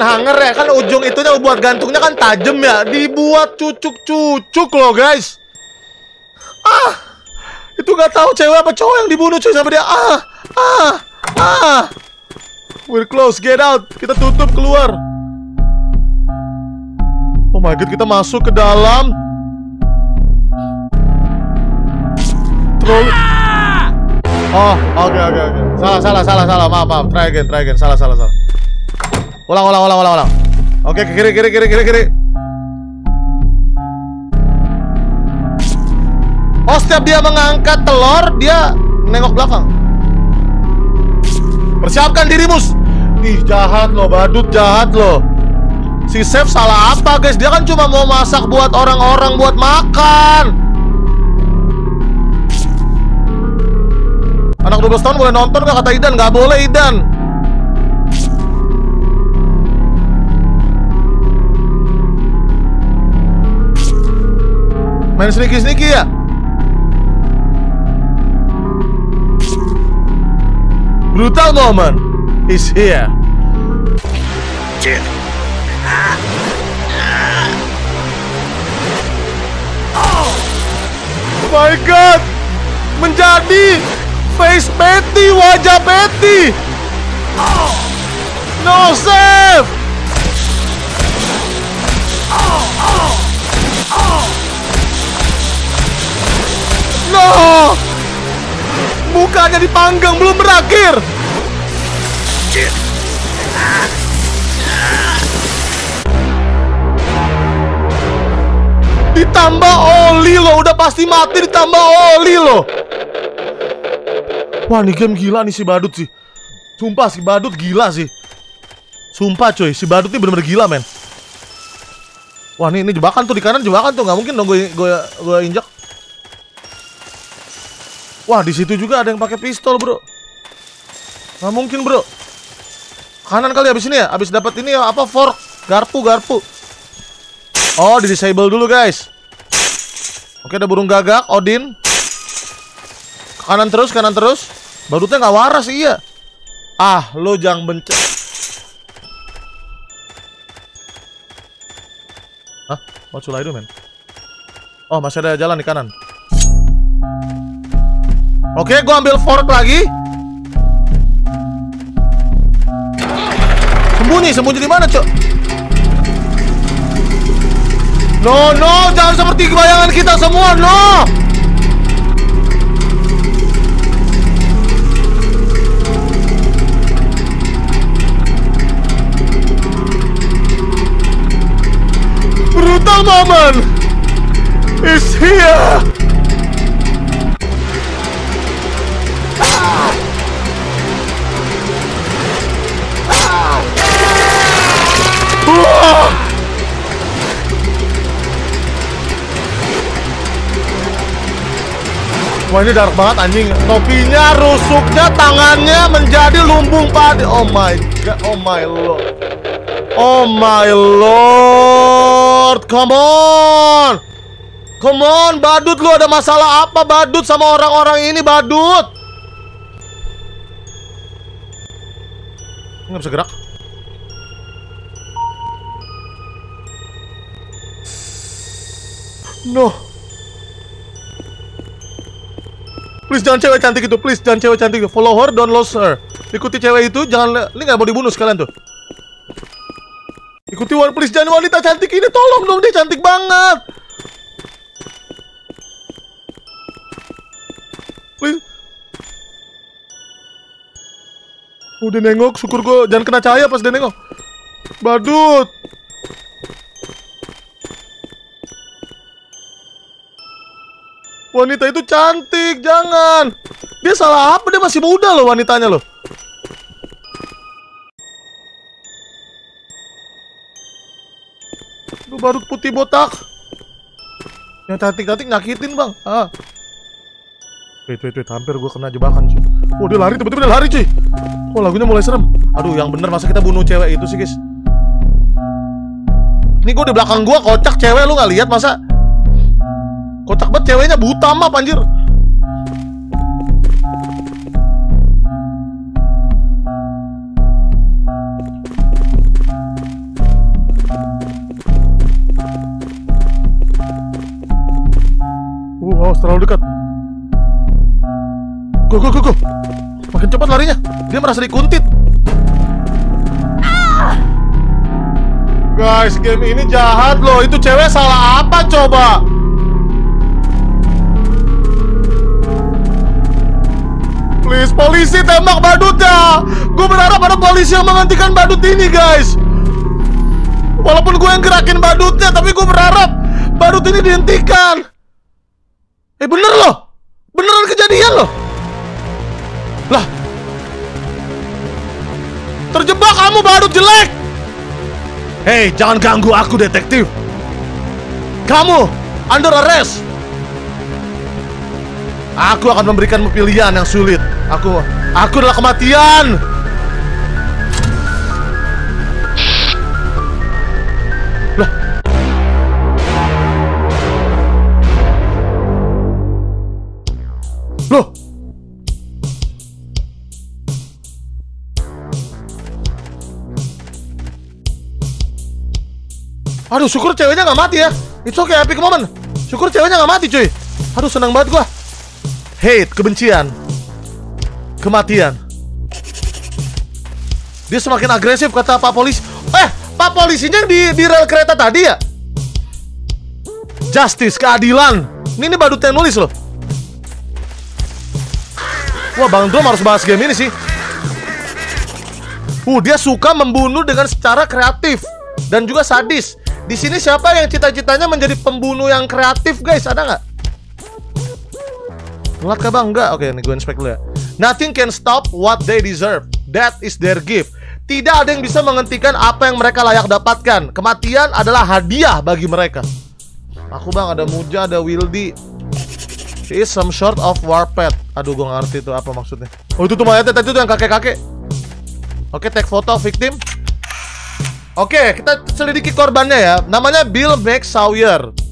Kan hanger ya kan ujung itunya buat gantungnya kan tajam ya. Dibuat cucuk-cucuk loh guys. Ah itu nggak tahu cewek apa cowok yang dibunuh cuy sama dia. Ah ah ah. We're close get out. Kita tutup keluar. Oh my god kita masuk ke dalam. Trolley oh oke oke oke. Salah salah salah salah. Maaf maaf. Try again try again. Salah salah salah Ulang, ulang, ulang, ulang, ulang. Oke, ke kiri, kiri, kiri, kiri, kiri. Oh, setiap dia mengangkat telur, dia nengok belakang. Persiapkan dirimu. Ih, jahat loh, badut jahat loh. Si chef salah apa, guys? Dia kan cuma mau masak buat orang-orang buat makan. Anak 12 tahun boleh nonton gak kata Idan? Gak boleh Idan Main sneaky-sneaky ya? Brutal moment is here. Oh my god! Menjadi face Betty, wajah Betty. No save. No! Mukanya dipanggang belum berakhir. Ditambah oli loh, udah pasti mati ditambah oli loh. Wah, ini game gila nih si Badut sih. Sumpah si Badut gila sih. Sumpah coy, si Badut ini bener-bener gila men. Wah, ini, ini jebakan tuh di kanan jebakan tuh, nggak mungkin dong gue gue gue injak. Wah, di situ juga ada yang pakai pistol, Bro. Nggak mungkin, Bro. Kanan kali habis ini ya? Habis dapat ini ya apa fork, garpu, garpu. Oh, di disable dulu, guys. Oke, ada burung gagak, Odin. Kanan terus, kanan terus. Badutnya nggak waras, iya. Ah, lo jangan benci. Hah? What should I do? Oh, masih ada jalan di kanan. Oke, gua ambil fork lagi. Sembunyi, sembunyi di mana, Cok? No, no, jangan seperti bayangan kita semua, no. Brutal moment is here. Wah ini dark banget anjing. Topinya, rusuknya, tangannya menjadi lumbung padi. Oh my god, oh my lord. Oh my lord Come on. Come on, badut lu ada masalah apa badut sama orang-orang ini badut? Nggak bisa gerak. No. Please jangan cewek cantik itu, please jangan cewek cantik itu. Follow her, don't lose her. Ikuti cewek itu, jangan ini nggak mau dibunuh sekalian tuh. Ikuti wanita, please jangan wanita cantik ini, tolong dong dia cantik banget. Please. Udah nengok, syukur gue jangan kena cahaya pas dia nengok. Badut. Wanita itu cantik, jangan. Dia salah apa? Dia masih muda loh wanitanya loh. Lu baru putih botak. Yang cantik-cantik nyakitin bang. Ah. Wait, wait, wait. Hampir gue kena jebakan cuy. Oh dia lari, tiba-tiba dia lari cuy. Oh lagunya mulai serem. Aduh yang bener masa kita bunuh cewek itu sih guys. Ini gue di belakang gue kocak cewek lu nggak lihat masa? Kocak banget ceweknya buta mah anjir. Uh, awas terlalu dekat. Go, go, go, go. Makin cepat larinya. Dia merasa dikuntit. Guys, game ini jahat loh. Itu cewek salah apa coba? Please, polisi tembak badutnya. Gue berharap ada polisi yang menghentikan badut ini, guys. Walaupun gue yang gerakin badutnya, tapi gue berharap badut ini dihentikan. Eh bener loh, beneran kejadian loh. Lah, terjebak kamu badut jelek. Hei, jangan ganggu aku, detektif. Kamu under arrest. Aku akan memberikanmu pilihan yang sulit. Aku, aku adalah kematian. Loh. Loh. Aduh, syukur ceweknya nggak mati ya. It's okay, epic moment. Syukur ceweknya nggak mati, cuy. Aduh, senang banget gua. Hate, kebencian, kematian. Dia semakin agresif kata Pak Polisi. Eh, Pak Polisinya di, di rel kereta tadi ya? Justice, keadilan. Ini, ini badut yang nulis loh. Wah, Bang Drom harus bahas game ini sih. Uh, dia suka membunuh dengan secara kreatif dan juga sadis. Di sini siapa yang cita-citanya menjadi pembunuh yang kreatif, guys? Ada nggak? Ngelat kah bang? Enggak. Oke, nih gue inspect dulu ya. Nothing can stop what they deserve. That is their gift. Tidak ada yang bisa menghentikan apa yang mereka layak dapatkan. Kematian adalah hadiah bagi mereka. Aku bang, ada Muja, ada Wildy. He is some sort of warped. Aduh, gue ngerti itu apa maksudnya. Oh, itu tuh mayatnya tadi tuh yang kakek-kakek. Oke, take foto victim. Oke, kita selidiki korbannya ya. Namanya Bill McSawyer.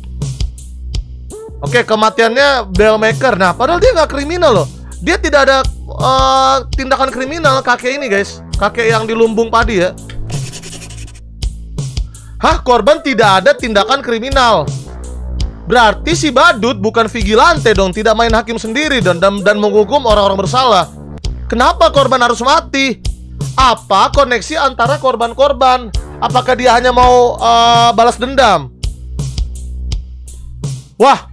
Oke, kematiannya Bellmaker. Nah, padahal dia nggak kriminal loh. Dia tidak ada uh, tindakan kriminal kakek ini, guys. Kakek yang di lumbung padi ya. Hah, korban tidak ada tindakan kriminal. Berarti si badut bukan vigilante dong, tidak main hakim sendiri dan dan, dan menghukum orang-orang bersalah. Kenapa korban harus mati? Apa koneksi antara korban-korban? Apakah dia hanya mau uh, balas dendam? Wah,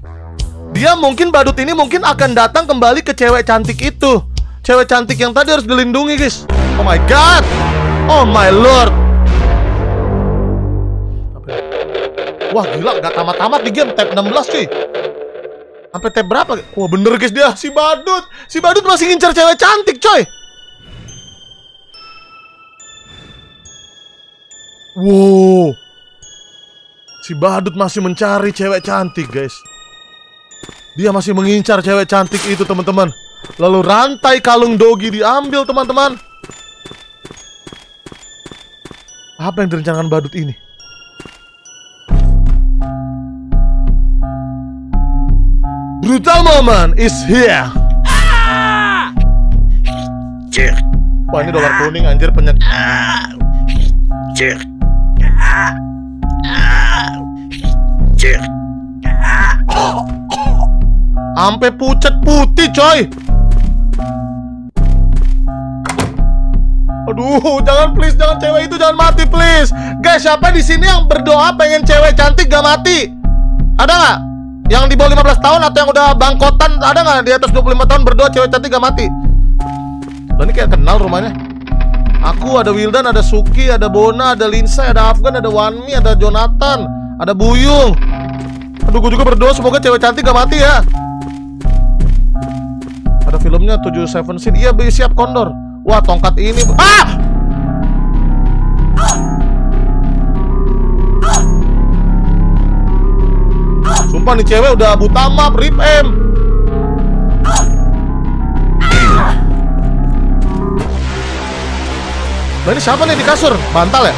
dia mungkin badut ini mungkin akan datang kembali ke cewek cantik itu. Cewek cantik yang tadi harus dilindungi, guys. Oh my god. Oh my lord. Wah, gila gak tamat-tamat di game tab 16, cuy. Sampai tab berapa? Wah, bener guys dia si badut. Si badut masih ngincar cewek cantik, coy. Wow. Si badut masih mencari cewek cantik, guys. Dia masih mengincar cewek cantik itu, teman-teman. Lalu rantai kalung dogi diambil, teman-teman. Apa yang direncanakan badut ini? Brutal moment is here. Wah ini dolar kuning anjir penyet. Sampai pucat putih coy. Aduh, jangan please, jangan cewek itu jangan mati please. Guys, siapa di sini yang berdoa pengen cewek cantik gak mati? Ada nggak? Yang di bawah 15 tahun atau yang udah bangkotan ada nggak di atas 25 tahun berdoa cewek cantik gak mati? Lah ini kayak kenal rumahnya. Aku ada Wildan, ada Suki, ada Bona, ada Linsa, ada Afgan, ada Wanmi, ada Jonathan, ada Buyung. Aduh, gue juga berdoa semoga cewek cantik gak mati ya. Ada filmnya 7 Seven Sin. Iya, Bi, siap kondor. Wah, tongkat ini. Ah! Sumpah nih cewek udah buta map, rip em. Nah ini siapa nih di kasur? Bantal ya?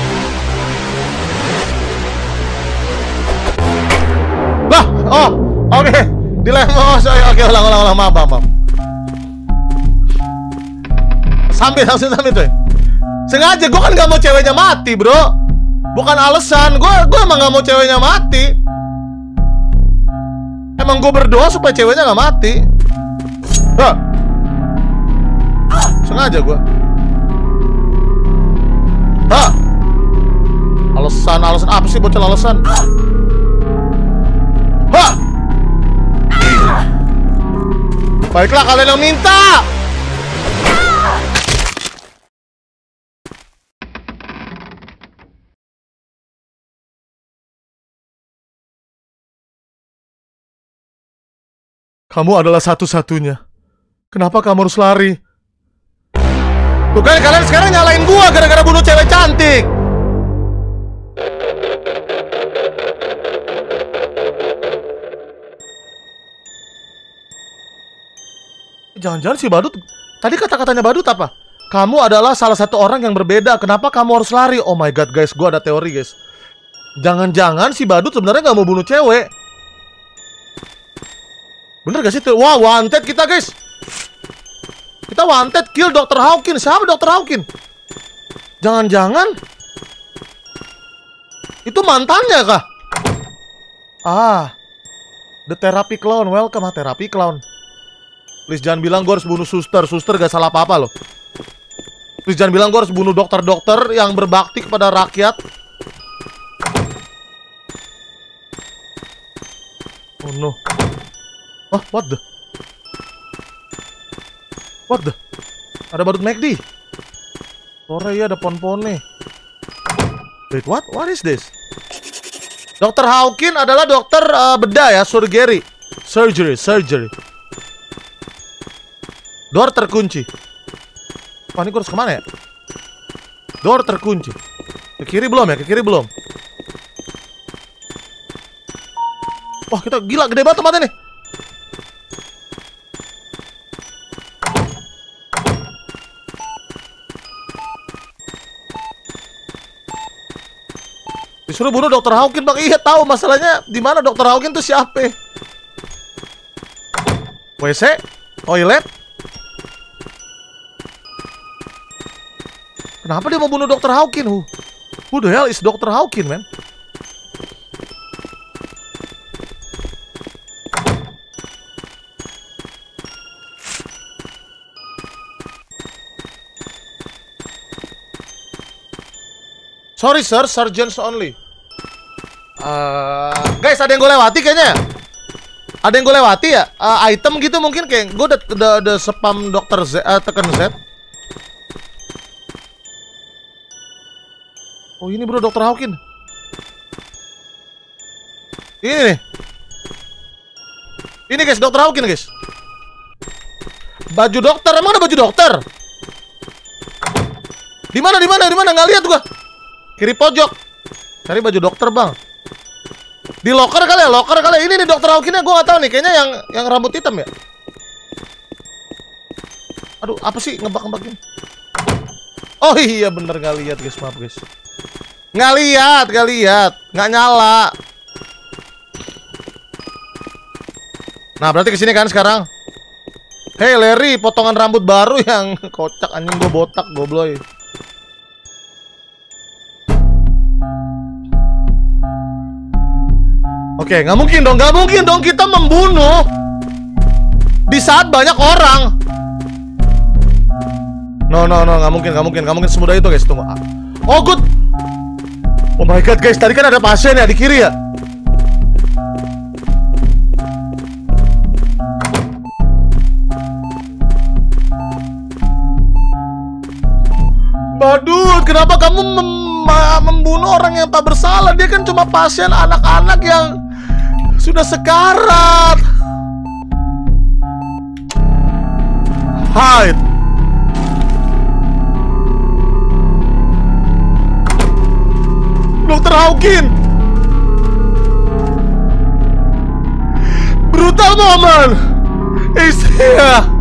Lah, oh, oke. Okay. Dilem, sorry. oke, ulang, ulang, ulang, maaf, maaf, maaf. Sambil, langsung sambil tuh. Sengaja, gue kan gak mau ceweknya mati, bro. Bukan alasan, gue gue emang gak mau ceweknya mati. Emang gue berdoa supaya ceweknya gak mati. Hah. Sengaja gue. Hah. Alasan, alasan apa sih bocil alasan? Hah. Baiklah kalian yang minta. Kamu adalah satu-satunya. Kenapa kamu harus lari? Tuh kalian sekarang nyalain gua gara-gara bunuh cewek cantik. Jangan-jangan si Badut Tadi kata-katanya Badut apa? Kamu adalah salah satu orang yang berbeda Kenapa kamu harus lari? Oh my god guys, gua ada teori guys Jangan-jangan si Badut sebenarnya nggak mau bunuh cewek Bener gak sih? Wah, wanted kita guys. Kita wanted kill Dr. Hawkin. Siapa Dr. Hawkin? Jangan-jangan itu mantannya kah? Ah, the therapy clown. Welcome ah therapy clown. Please jangan bilang gue harus bunuh suster. Suster gak salah apa-apa loh. Please jangan bilang gue harus bunuh dokter-dokter yang berbakti kepada rakyat. Oh no. Oh, what the? What the? Ada badut McD. Sore ya ada pon-pone. Wait, what? What is this? Dokter Hawkin adalah dokter uh, bedah ya, surgery. Surgery, surgery. Door terkunci. Wah, ini gue harus ke mana ya? Door terkunci. Ke kiri belum ya? Ke kiri belum? Wah, kita gila gede banget tempatnya nih. Disuruh bunuh dokter Hawkin bang. Iya tahu masalahnya di mana dokter Hawkin tuh siapa? WC, toilet. Kenapa dia mau bunuh dokter Hawkin? Who, who the hell is dokter Hawkin, man? Sorry sir, sergeants only. Uh, guys, ada yang gue lewati kayaknya. Ada yang gue lewati ya? Uh, item gitu mungkin kayak gue udah, udah, udah spam dokter Z, uh, tekan Z. Oh ini bro dokter Hawkin. Ini nih. Ini guys dokter Hawkin guys. Baju dokter, emang ada baju dokter? Di mana di mana di mana nggak lihat gua. Kiri pojok. Cari baju dokter bang. Di locker kali ya, locker kali. Ya. Ini nih dokter Hawkinnya gue gak tahu nih, kayaknya yang yang rambut hitam ya. Aduh, apa sih ngebak-ngebakin? Oh iya bener nggak lihat guys, maaf guys. Nggak lihat, nggak lihat, nggak nyala. Nah berarti ke sini kan sekarang. Hey Larry, potongan rambut baru yang kocak anjing gue botak gobloy. Oke, nggak mungkin dong, nggak mungkin dong kita membunuh di saat banyak orang. No, no, no, nggak mungkin, nggak mungkin, nggak mungkin semudah itu guys. Tunggu. Oh, good. Oh my god, guys, tadi kan ada pasien ya di kiri ya. Badut, kenapa kamu mem membunuh orang yang tak bersalah? Dia kan cuma pasien anak-anak yang sudah sekarat. Hide. Dokter Hawkin. Brutal moment is here.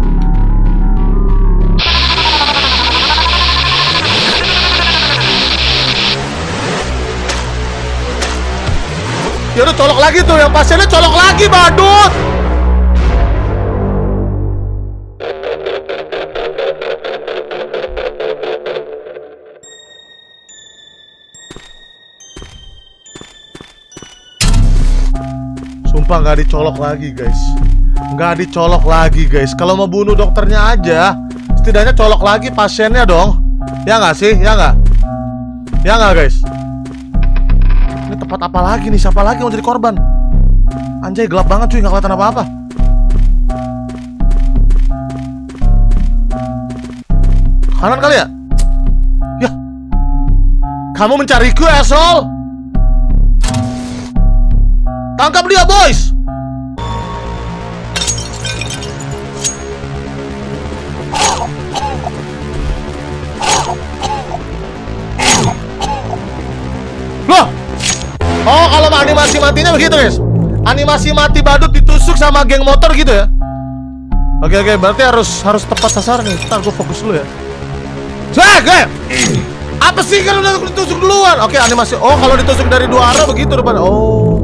Ya udah colok lagi tuh, yang pasiennya colok lagi, badut. Sumpah nggak dicolok lagi guys Nggak dicolok lagi guys Kalau mau bunuh dokternya aja Setidaknya colok lagi pasiennya dong Ya nggak sih? Ya nggak? Ya nggak guys? Tempat apa lagi nih? Siapa lagi yang mau jadi korban? Anjay gelap banget cuy nggak kelihatan apa-apa Kanan kali ya? Ya Kamu mencariku asshole Tangkap dia, boys! Oh, kalau animasi matinya begitu, guys. Animasi mati badut ditusuk sama geng motor gitu ya. Oke, oke, berarti harus harus tepat sasaran nih. Ntar gue fokus dulu ya. Eh! Apa sih kalau udah ditusuk duluan? Oke, animasi. Oh, kalau ditusuk dari dua arah begitu depan. Oh.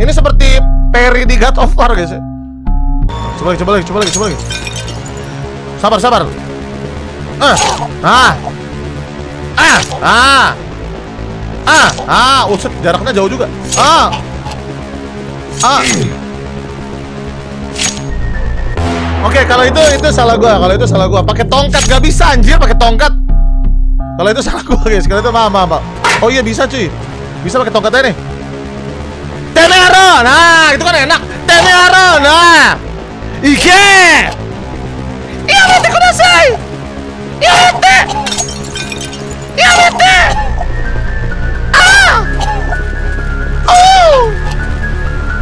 Ini seperti Perry di God of War guys ya. Coba lagi, coba lagi, coba lagi, coba lagi. Sabar, sabar. Ah, ah, ah, ah, ah, ah. Uset, jaraknya jauh juga. Ah, ah. Oke, kalau itu itu salah gua. Kalau itu salah gua. Pakai tongkat gak bisa anjir, pakai tongkat. Kalau itu salah gua guys. Kalau itu maaf, maaf, maaf. Oh iya bisa cuy. Bisa pakai tongkat aja nih. Temero, nah itu kan enak. Temero, nah. Ike. Yamete kudasai. Yamete. Yamete. Ah. Oh.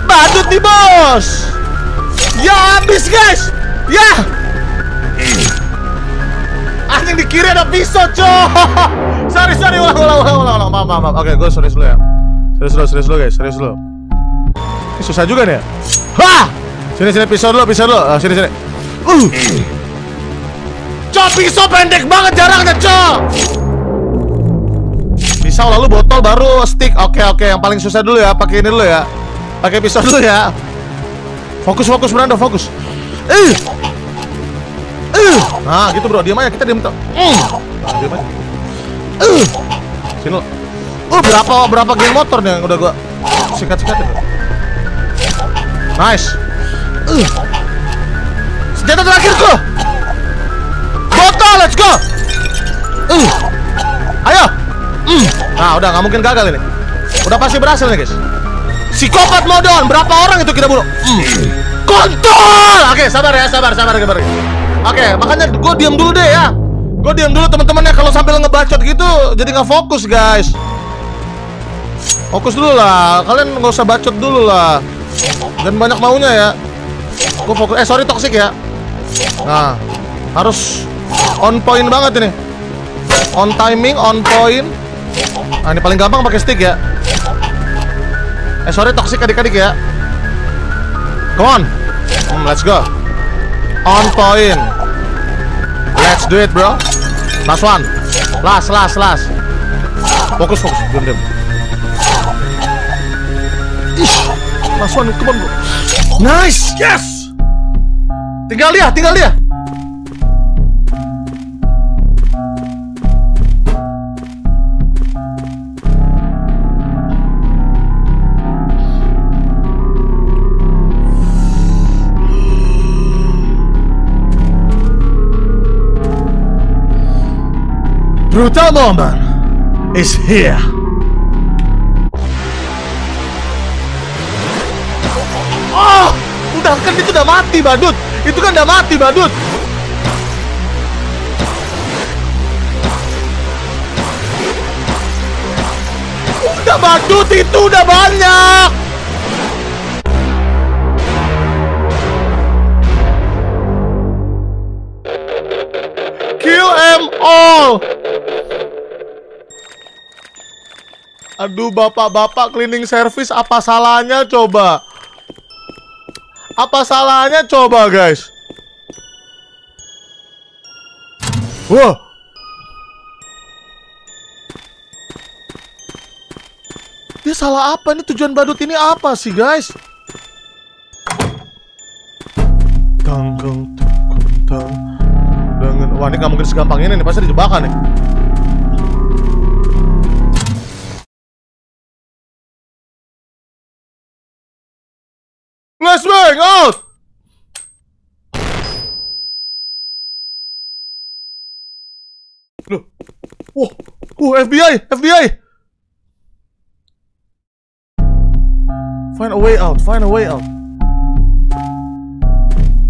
Badut nih bos. Ya habis guys. Ya. Anjing di kiri ada pisau, cok. sorry, sorry, ulang, ulang, ulang, ulang, ulang. Maaf, maaf. Oke, gue serius dulu ya. Serius dulu, serius dulu guys, serius dulu. Ini susah juga nih ya. Hah! Sini sini pisau dulu, pisau dulu. Ah, sini sini. Uh. Cok, pisau pendek banget jaraknya, cok. Pisau lalu botol baru stick. Oke, oke, yang paling susah dulu ya, pakai ini dulu ya. Pakai pisau dulu ya. Fokus, fokus, Brando, fokus. Eh. Eh. Nah, gitu bro, diam aja, kita diam. Nah, diam aja. Eh. Sini lo. Oh, berapa berapa geng motor nih yang udah gua sikat-sikat itu. Nice. Uh. Senjata terakhirku. Botol, let's go. Uh. Ayo. Mm. Nah, udah nggak mungkin gagal ini. Udah pasti berhasil nih, guys. Psikopat modon, berapa orang itu kita bunuh? Mm. Kontol. Oke, sabar ya, sabar, sabar, sabar. Oke, makanya gue diam dulu deh ya. Gue diam dulu teman-teman ya kalau sambil ngebacot gitu jadi nggak fokus guys. Fokus dulu lah, kalian nggak usah bacot dulu lah. Dan banyak maunya ya. Gue fokus. Eh sorry toxic ya. Nah, harus on point banget ini. On timing, on point. Nah ini paling gampang pakai stick ya. Eh sorry toxic adik-adik ya. Come on, hmm, let's go. On point. Let's do it bro. Last one. Last, last, last. Fokus, fokus. Diam, diam. Ish, last one, come on bro. Nice, yes. Tinggal dia, tinggal dia. Brutal moment is here. Oh, udah kan itu udah mati badut. Itu kan udah mati badut. Udah badut itu udah banyak. Aduh, bapak-bapak cleaning service apa salahnya coba? Apa salahnya coba, guys? Wah. Dia salah apa ini tujuan badut ini apa sih, guys? Tanggung tang dengan wah ini nggak mungkin segampang ini nih pasti dijebakan nih. Flashbang out! Wah, uh, FBI, FBI. Find a way out, find a way out.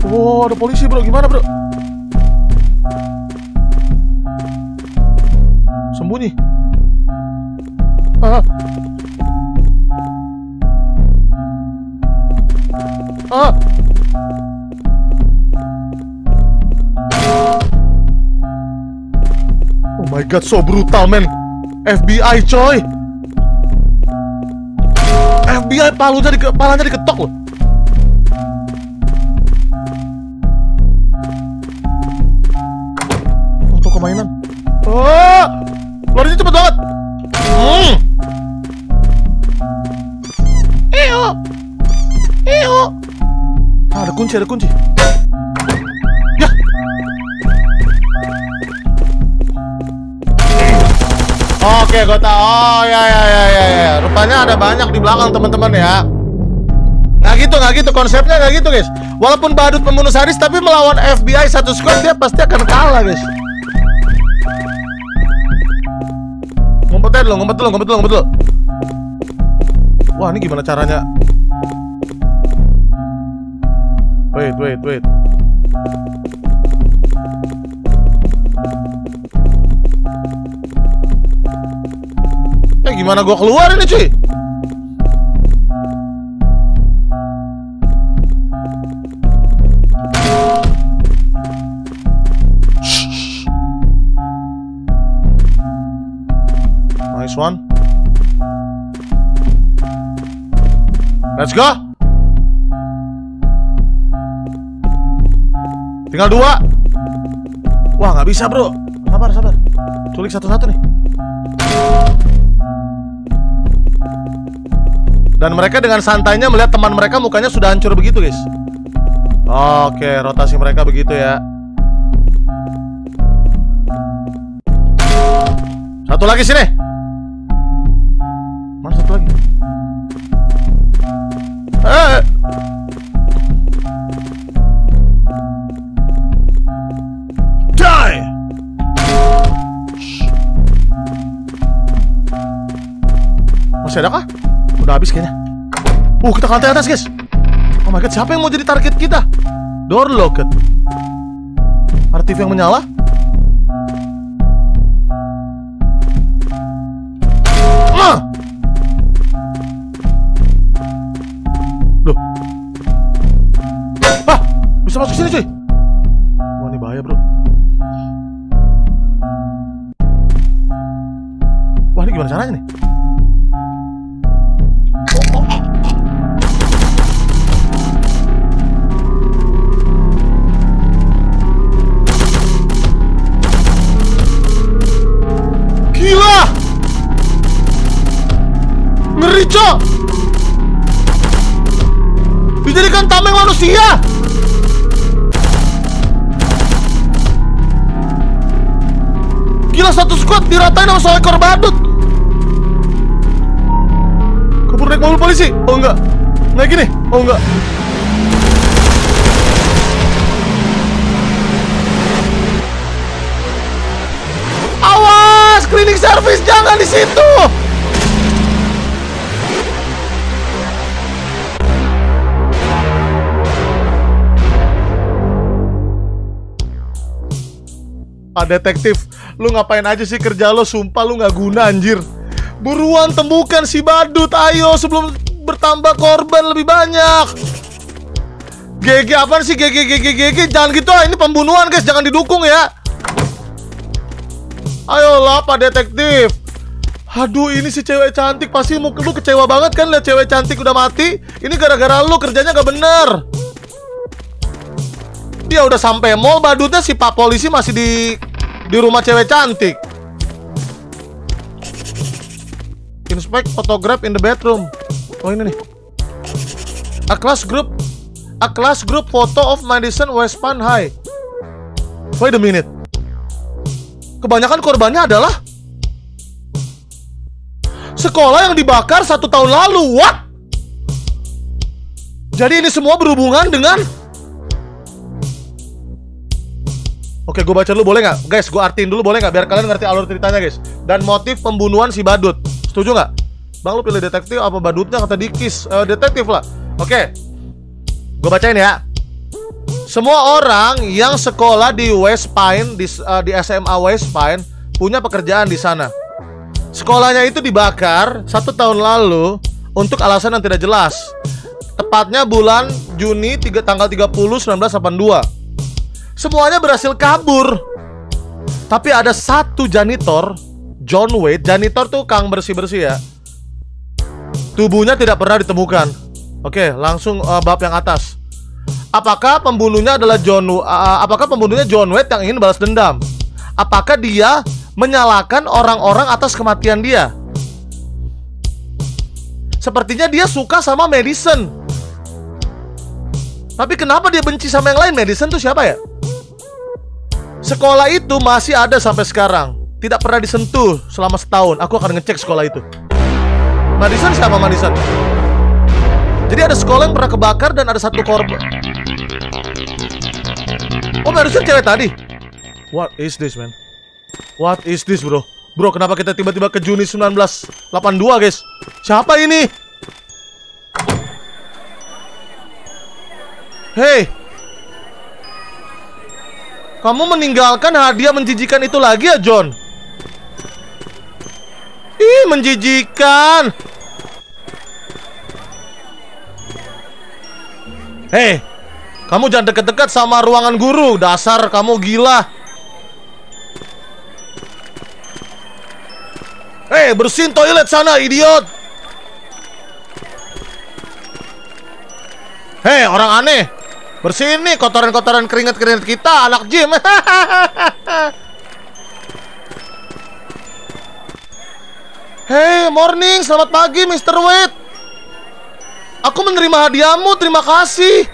Oh, ada polisi bro, gimana bro? Sembunyi. Ah. Ah. Oh my god, so brutal man. FBI coy. FBI palunya di kepalanya diketok loh. Untuk kemainan. Oh, larinya cepet banget. Kunci, ada kunci. Ya. Oke, gue tahu. Oh, ya, ya, ya, ya, ya. Rupanya ada banyak di belakang teman-teman ya. Nggak gitu, nggak gitu. Konsepnya nggak gitu, guys. Walaupun badut pembunuh sadis, tapi melawan FBI satu squad dia pasti akan kalah, guys. Ngumpet dulu, ngumpet dulu, ngumpet dulu, ngumpet dulu. Wah, ini gimana caranya? Wait, wait, wait. Eh, gimana gua keluar ini, cuy? Nice one. Let's go. Tinggal dua. Wah, nggak bisa, bro. Sabar, sabar. Culik satu-satu nih. Dan mereka dengan santainya melihat teman mereka mukanya sudah hancur begitu, guys. Oke, rotasi mereka begitu ya. Satu lagi sini. Masih ada kah? Udah habis kayaknya. Uh, kita ke lantai atas, guys. Oh my god, siapa yang mau jadi target kita? Door locked. TV yang menyala? Ah! Loh. Ah, bisa masuk sini, cuy. Gila satu squad diratain sama seekor badut Kabur naik mobil polisi? Oh enggak Naik gini? Oh enggak Awas! Cleaning service jangan di situ! Pak detektif, lu ngapain aja sih kerja lo? Sumpah lu nggak guna anjir. Buruan temukan si badut, ayo sebelum bertambah korban lebih banyak. GG apaan sih GG GG GG jangan gitu ah ini pembunuhan guys jangan didukung ya. Ayolah Pak detektif. Aduh ini si cewek cantik pasti lu lu kecewa banget kan lihat cewek cantik udah mati. Ini gara-gara lu kerjanya gak bener. Dia udah sampai mall badutnya si pak polisi masih di di rumah cewek cantik. Inspect photograph in the bedroom. Oh ini nih. A class group A class group photo of Madison West Palm High. Wait a minute. Kebanyakan korbannya adalah sekolah yang dibakar satu tahun lalu. What? Jadi ini semua berhubungan dengan Oke, gue baca dulu boleh nggak? Guys, gue artiin dulu boleh nggak? Biar kalian ngerti alur ceritanya, guys. Dan motif pembunuhan si badut. Setuju nggak? Bang, lu pilih detektif apa badutnya? Kata Dikis. Uh, detektif lah. Oke. Gue bacain ya. Semua orang yang sekolah di West Pine, di, uh, di SMA West Pine, punya pekerjaan di sana. Sekolahnya itu dibakar satu tahun lalu untuk alasan yang tidak jelas. Tepatnya bulan Juni 3, tanggal 30 1982. Semuanya berhasil kabur. Tapi ada satu janitor, John Wade. Janitor tuh kang bersih-bersih ya. Tubuhnya tidak pernah ditemukan. Oke, langsung uh, bab yang atas. Apakah pembunuhnya adalah John uh, apakah pembunuhnya John Wade yang ingin balas dendam? Apakah dia menyalahkan orang-orang atas kematian dia? Sepertinya dia suka sama Madison. Tapi kenapa dia benci sama yang lain? Madison tuh siapa ya? Sekolah itu masih ada sampai sekarang. Tidak pernah disentuh selama setahun. Aku akan ngecek sekolah itu. Madison siapa Madison? Jadi ada sekolah yang pernah kebakar dan ada satu korban. Oh, Madison cewek tadi. What is this, man? What is this, bro? Bro, kenapa kita tiba-tiba ke Juni 1982, guys? Siapa ini? Hey, kamu meninggalkan hadiah menjijikan itu lagi ya, John? Ih, menjijikan. Hei, kamu jangan dekat-dekat sama ruangan guru. Dasar kamu gila. Hei, bersihin toilet sana, idiot. Hei, orang aneh. Bersihin nih kotoran-kotoran keringat-keringat kita anak gym. Hey, morning, selamat pagi Mr. Wade. Aku menerima hadiahmu, terima kasih.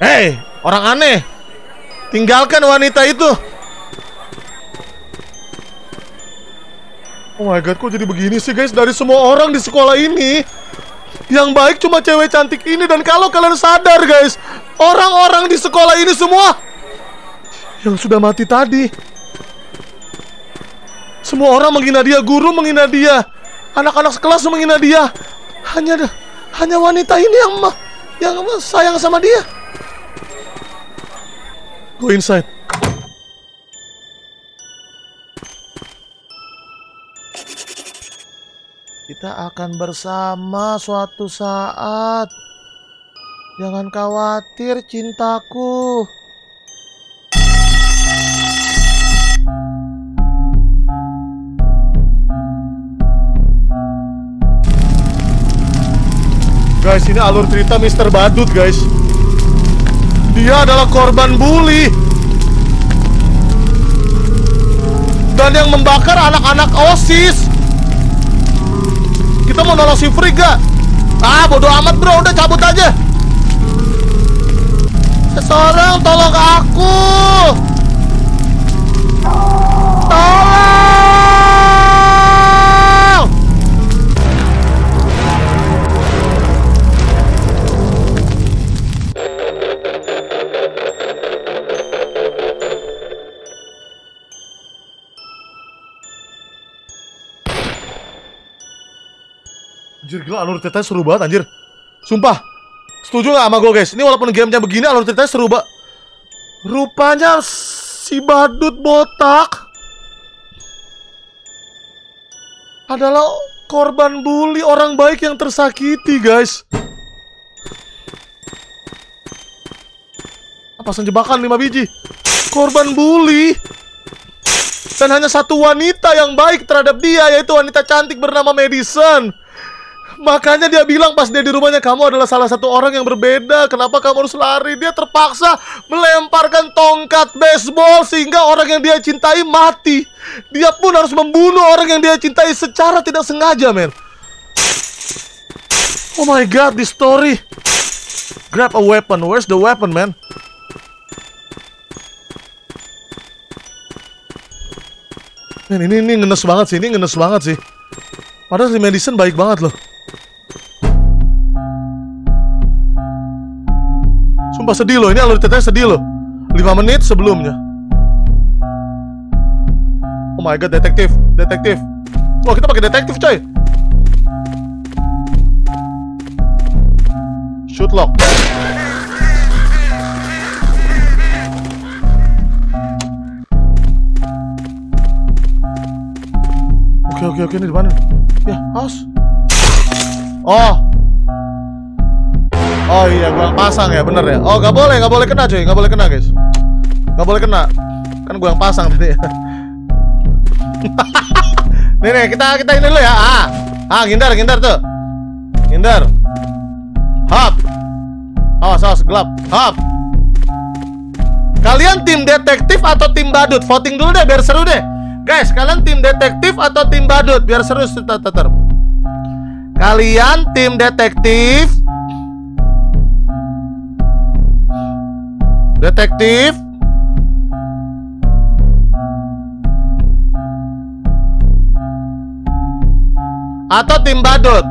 Hei, orang aneh. Tinggalkan wanita itu. Oh my god, kok jadi begini sih guys? Dari semua orang di sekolah ini Yang baik cuma cewek cantik ini. Dan kalau kalian sadar guys Orang-orang di sekolah ini semua Yang sudah mati tadi Semua orang menghina dia Guru menghina dia Anak-anak sekelas menghina dia Hanya hanya wanita ini yang yang sayang sama dia. Go inside Kita akan bersama suatu saat. Jangan khawatir, cintaku. Guys, ini alur cerita Mr. Badut, guys. Dia adalah korban bully. Dan yang membakar anak-anak OSIS. Kita mau nolong si Freak gak? Ah, bodo amat bro, udah cabut aja. Seseorang tolong aku gila alur ceritanya seru banget anjir Sumpah Setuju gak sama gue guys Ini walaupun gamenya begini alur ceritanya seru banget Rupanya si badut botak Adalah korban bully orang baik yang tersakiti guys Pasang jebakan 5 biji. Korban bully. Dan hanya satu wanita yang baik terhadap dia, yaitu wanita cantik bernama Madison. Makanya dia bilang pas dia di rumahnya kamu adalah salah satu orang yang berbeda. Kenapa kamu harus lari? Dia terpaksa melemparkan tongkat baseball sehingga orang yang dia cintai mati. Dia pun harus membunuh orang yang dia cintai secara tidak sengaja, men. Oh my god, this story. Grab a weapon. Where's the weapon, man? Men, ini ini ngenes banget sih. Ini ngenes banget sih. Padahal si medicine baik banget loh. Sumpah sedih loh, ini alur ceritanya sedih loh. 5 menit sebelumnya. Oh my god, detektif Detektif. Wah kita pakai detektif coy. Shoot lock. Oke oke oke ini di mana? Ya, haus. Oh, Oh iya, gua yang pasang ya, bener ya. Oh, gak boleh, gak boleh kena cuy, gak boleh kena guys. Gak boleh kena. Kan gua yang pasang tadi. nih nih, kita kita ini dulu ya. Ah, ah, ngindar, ngindar tuh. Ngindar. Hop. Awas, awas, gelap. Hop. Kalian tim detektif atau tim badut? Voting dulu deh, biar seru deh. Guys, kalian tim detektif atau tim badut? Biar seru, teter. Kalian tim detektif Detektif? Atau tim badut?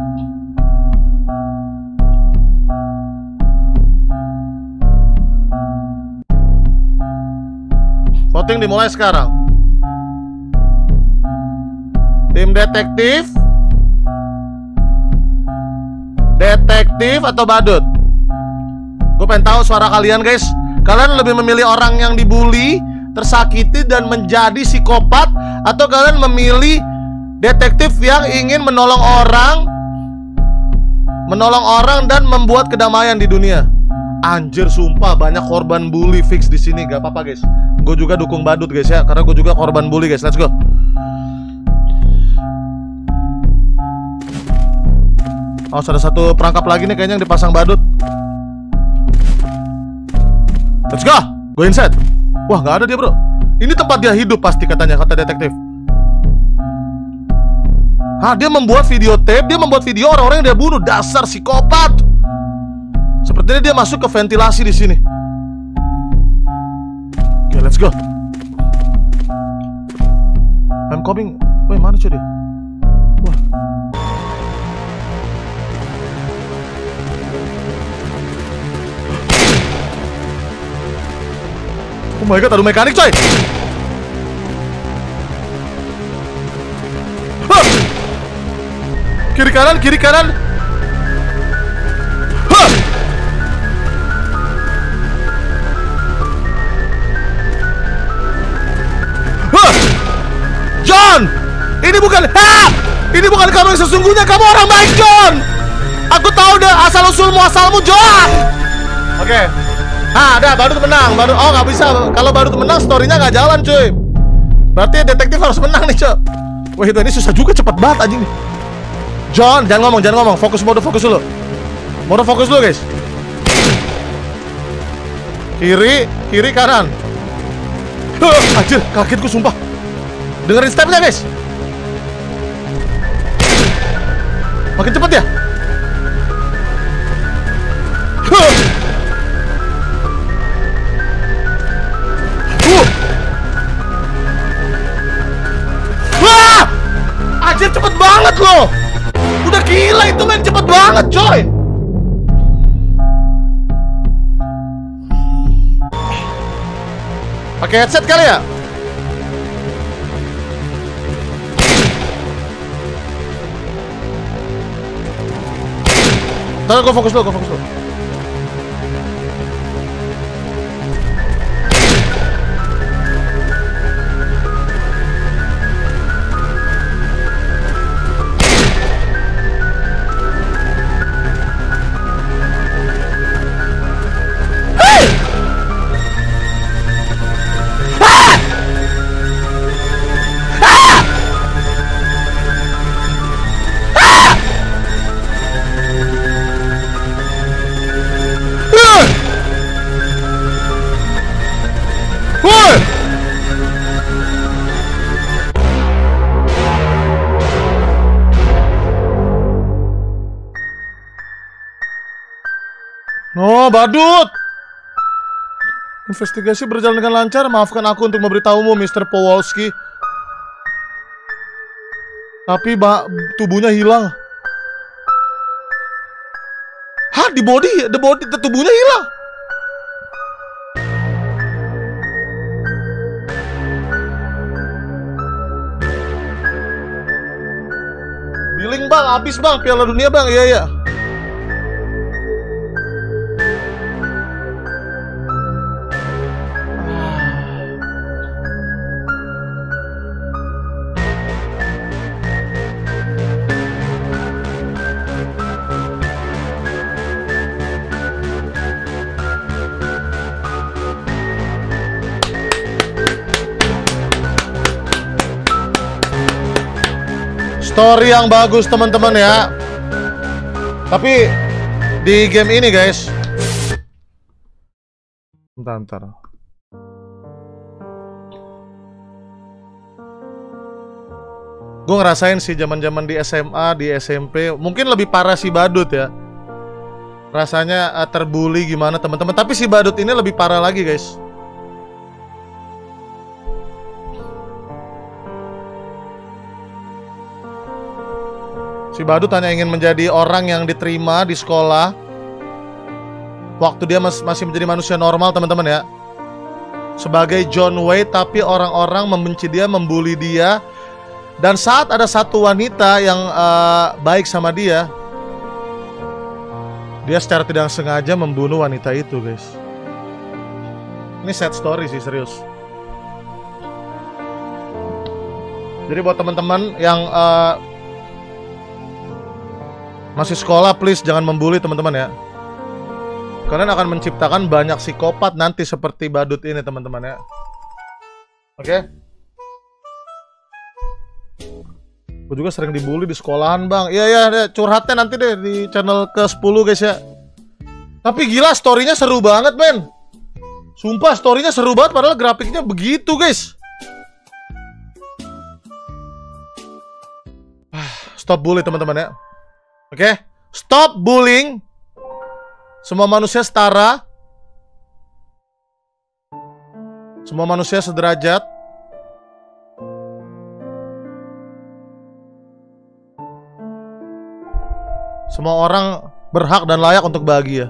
Voting dimulai sekarang. Tim detektif? Detektif atau badut? Gue pengen tahu suara kalian guys Kalian lebih memilih orang yang dibully, tersakiti dan menjadi psikopat atau kalian memilih detektif yang ingin menolong orang menolong orang dan membuat kedamaian di dunia. Anjir sumpah banyak korban bully fix di sini gak apa-apa guys. Gue juga dukung badut guys ya karena gue juga korban bully guys. Let's go. Oh, ada satu perangkap lagi nih kayaknya yang dipasang badut. Let's go. Go inside. Wah, nggak ada dia, bro. Ini tempat dia hidup pasti katanya, kata detektif. Hah, dia membuat video tape, dia membuat video orang-orang yang dia bunuh. Dasar psikopat. Sepertinya dia masuk ke ventilasi di sini. Oke, okay, let's go. I'm coming. Wait, mana cuy dia? Oh my god, ada mekanik coy! Kiri kanan, kiri kanan! John! Ini bukan ha! Ini bukan kamu yang sesungguhnya, kamu orang baik John Aku tahu deh asal usulmu asalmu John Oke okay. Ah, ada baru menang. Baru oh nggak bisa. Kalau baru menang storynya nggak jalan, cuy. Berarti detektif harus menang nih, cuy. Wah, itu ini susah juga cepet banget anjing nih. John, jangan ngomong, jangan ngomong. Fokus mode fokus dulu. Mode fokus dulu, guys. Kiri, kiri kanan. Huh, anjir, kaget gue sumpah. Dengerin stepnya, guys. Makin cepet ya? Anjir cepet banget loh Udah gila itu men. Cepet banget coy. Pakai headset kali ya? Ntar gue fokus dulu, gue fokus dulu badut! Investigasi berjalan dengan lancar. Maafkan aku untuk memberitahumu, Mr. Powolski. Tapi ba tubuhnya hilang. Hah, di body, the body, the tubuhnya hilang. Billing bang, habis bang, Piala Dunia bang, iya iya. Story yang bagus teman-teman ya. Tapi di game ini guys. Bentar, bentar. Gue ngerasain sih zaman-zaman di SMA, di SMP, mungkin lebih parah si badut ya. Rasanya uh, terbully gimana teman-teman. Tapi si badut ini lebih parah lagi guys. Si Badut hanya ingin menjadi orang yang diterima di sekolah. Waktu dia mas masih menjadi manusia normal teman-teman ya. Sebagai John Wayne tapi orang-orang membenci dia, membuli dia. Dan saat ada satu wanita yang uh, baik sama dia Dia secara tidak sengaja membunuh wanita itu guys. Ini sad story sih serius. Jadi buat teman-teman yang uh, masih sekolah please jangan membuli teman-teman ya. Kalian akan menciptakan banyak psikopat nanti seperti badut ini teman-teman ya. Oke? Okay? Gue juga sering dibully di sekolahan bang. Iya iya curhatnya nanti deh di channel ke 10 guys ya. Tapi gila storynya seru banget men. Sumpah storynya seru banget padahal grafiknya begitu guys. Ah, Stop bully teman-teman ya Oke, okay? stop bullying. Semua manusia setara. Semua manusia sederajat. Semua orang berhak dan layak untuk bahagia.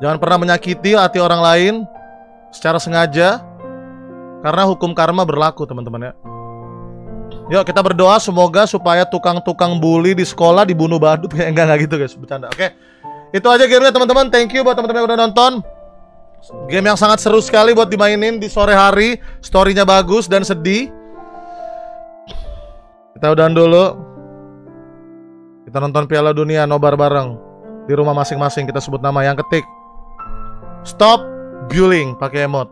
Jangan pernah menyakiti hati orang lain secara sengaja karena hukum karma berlaku, teman-teman ya. Yuk kita berdoa semoga supaya tukang-tukang bully di sekolah dibunuh badut kayak enggak enggak gitu guys, bercanda. Oke. Itu aja gamenya teman-teman. Thank you buat teman-teman yang udah nonton. Game yang sangat seru sekali buat dimainin di sore hari. Storynya bagus dan sedih. Kita udahan dulu. Kita nonton Piala Dunia nobar bareng di rumah masing-masing. Kita sebut nama yang ketik. Stop bullying pakai emot.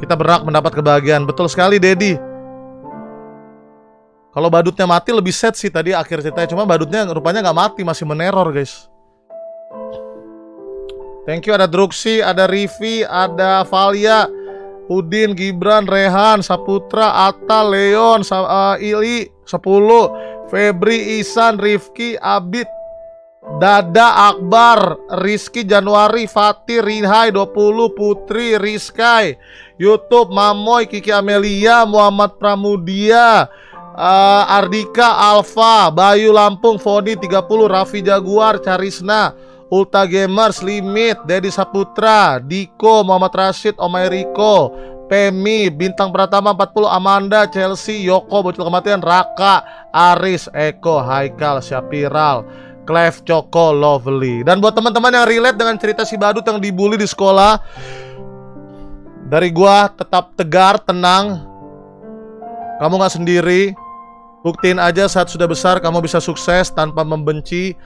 Kita berhak mendapat kebahagiaan. Betul sekali, Dedi. Kalau badutnya mati lebih set sih tadi akhir ceritanya. Cuma badutnya rupanya nggak mati, masih meneror guys. Thank you ada Druksi, ada Rivi, ada Valia, Udin, Gibran, Rehan, Saputra, Atta, Leon, Sa uh, Ili, 10, Febri, Isan, Rifki, Abid, Dada, Akbar, Rizky, Januari, Fatih, Rinhai, 20, Putri, Rizkai, Youtube, Mamoy, Kiki Amelia, Muhammad Pramudia, uh, Ardika Alfa, Bayu Lampung, Foni 30, Raffi Jaguar, Carisna, Ulta Gamers, Limit, Dedi Saputra, Diko, Muhammad Rashid, Omay Riko, Pemi, Bintang Pratama 40, Amanda, Chelsea, Yoko, Bocil Kematian, Raka, Aris, Eko, Haikal, Syapiral, Clef, Coko, Lovely. Dan buat teman-teman yang relate dengan cerita si badut yang dibully di sekolah, dari gua tetap tegar, tenang, kamu gak sendiri. Buktiin aja saat sudah besar kamu bisa sukses tanpa membenci.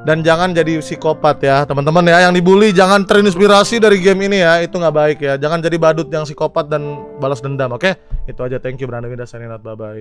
Dan jangan jadi psikopat ya teman-teman ya. Yang dibully jangan terinspirasi dari game ini ya. Itu nggak baik ya. Jangan jadi badut yang psikopat dan balas dendam oke? Okay? itu aja. Thank you Brandon Winda signing bye bye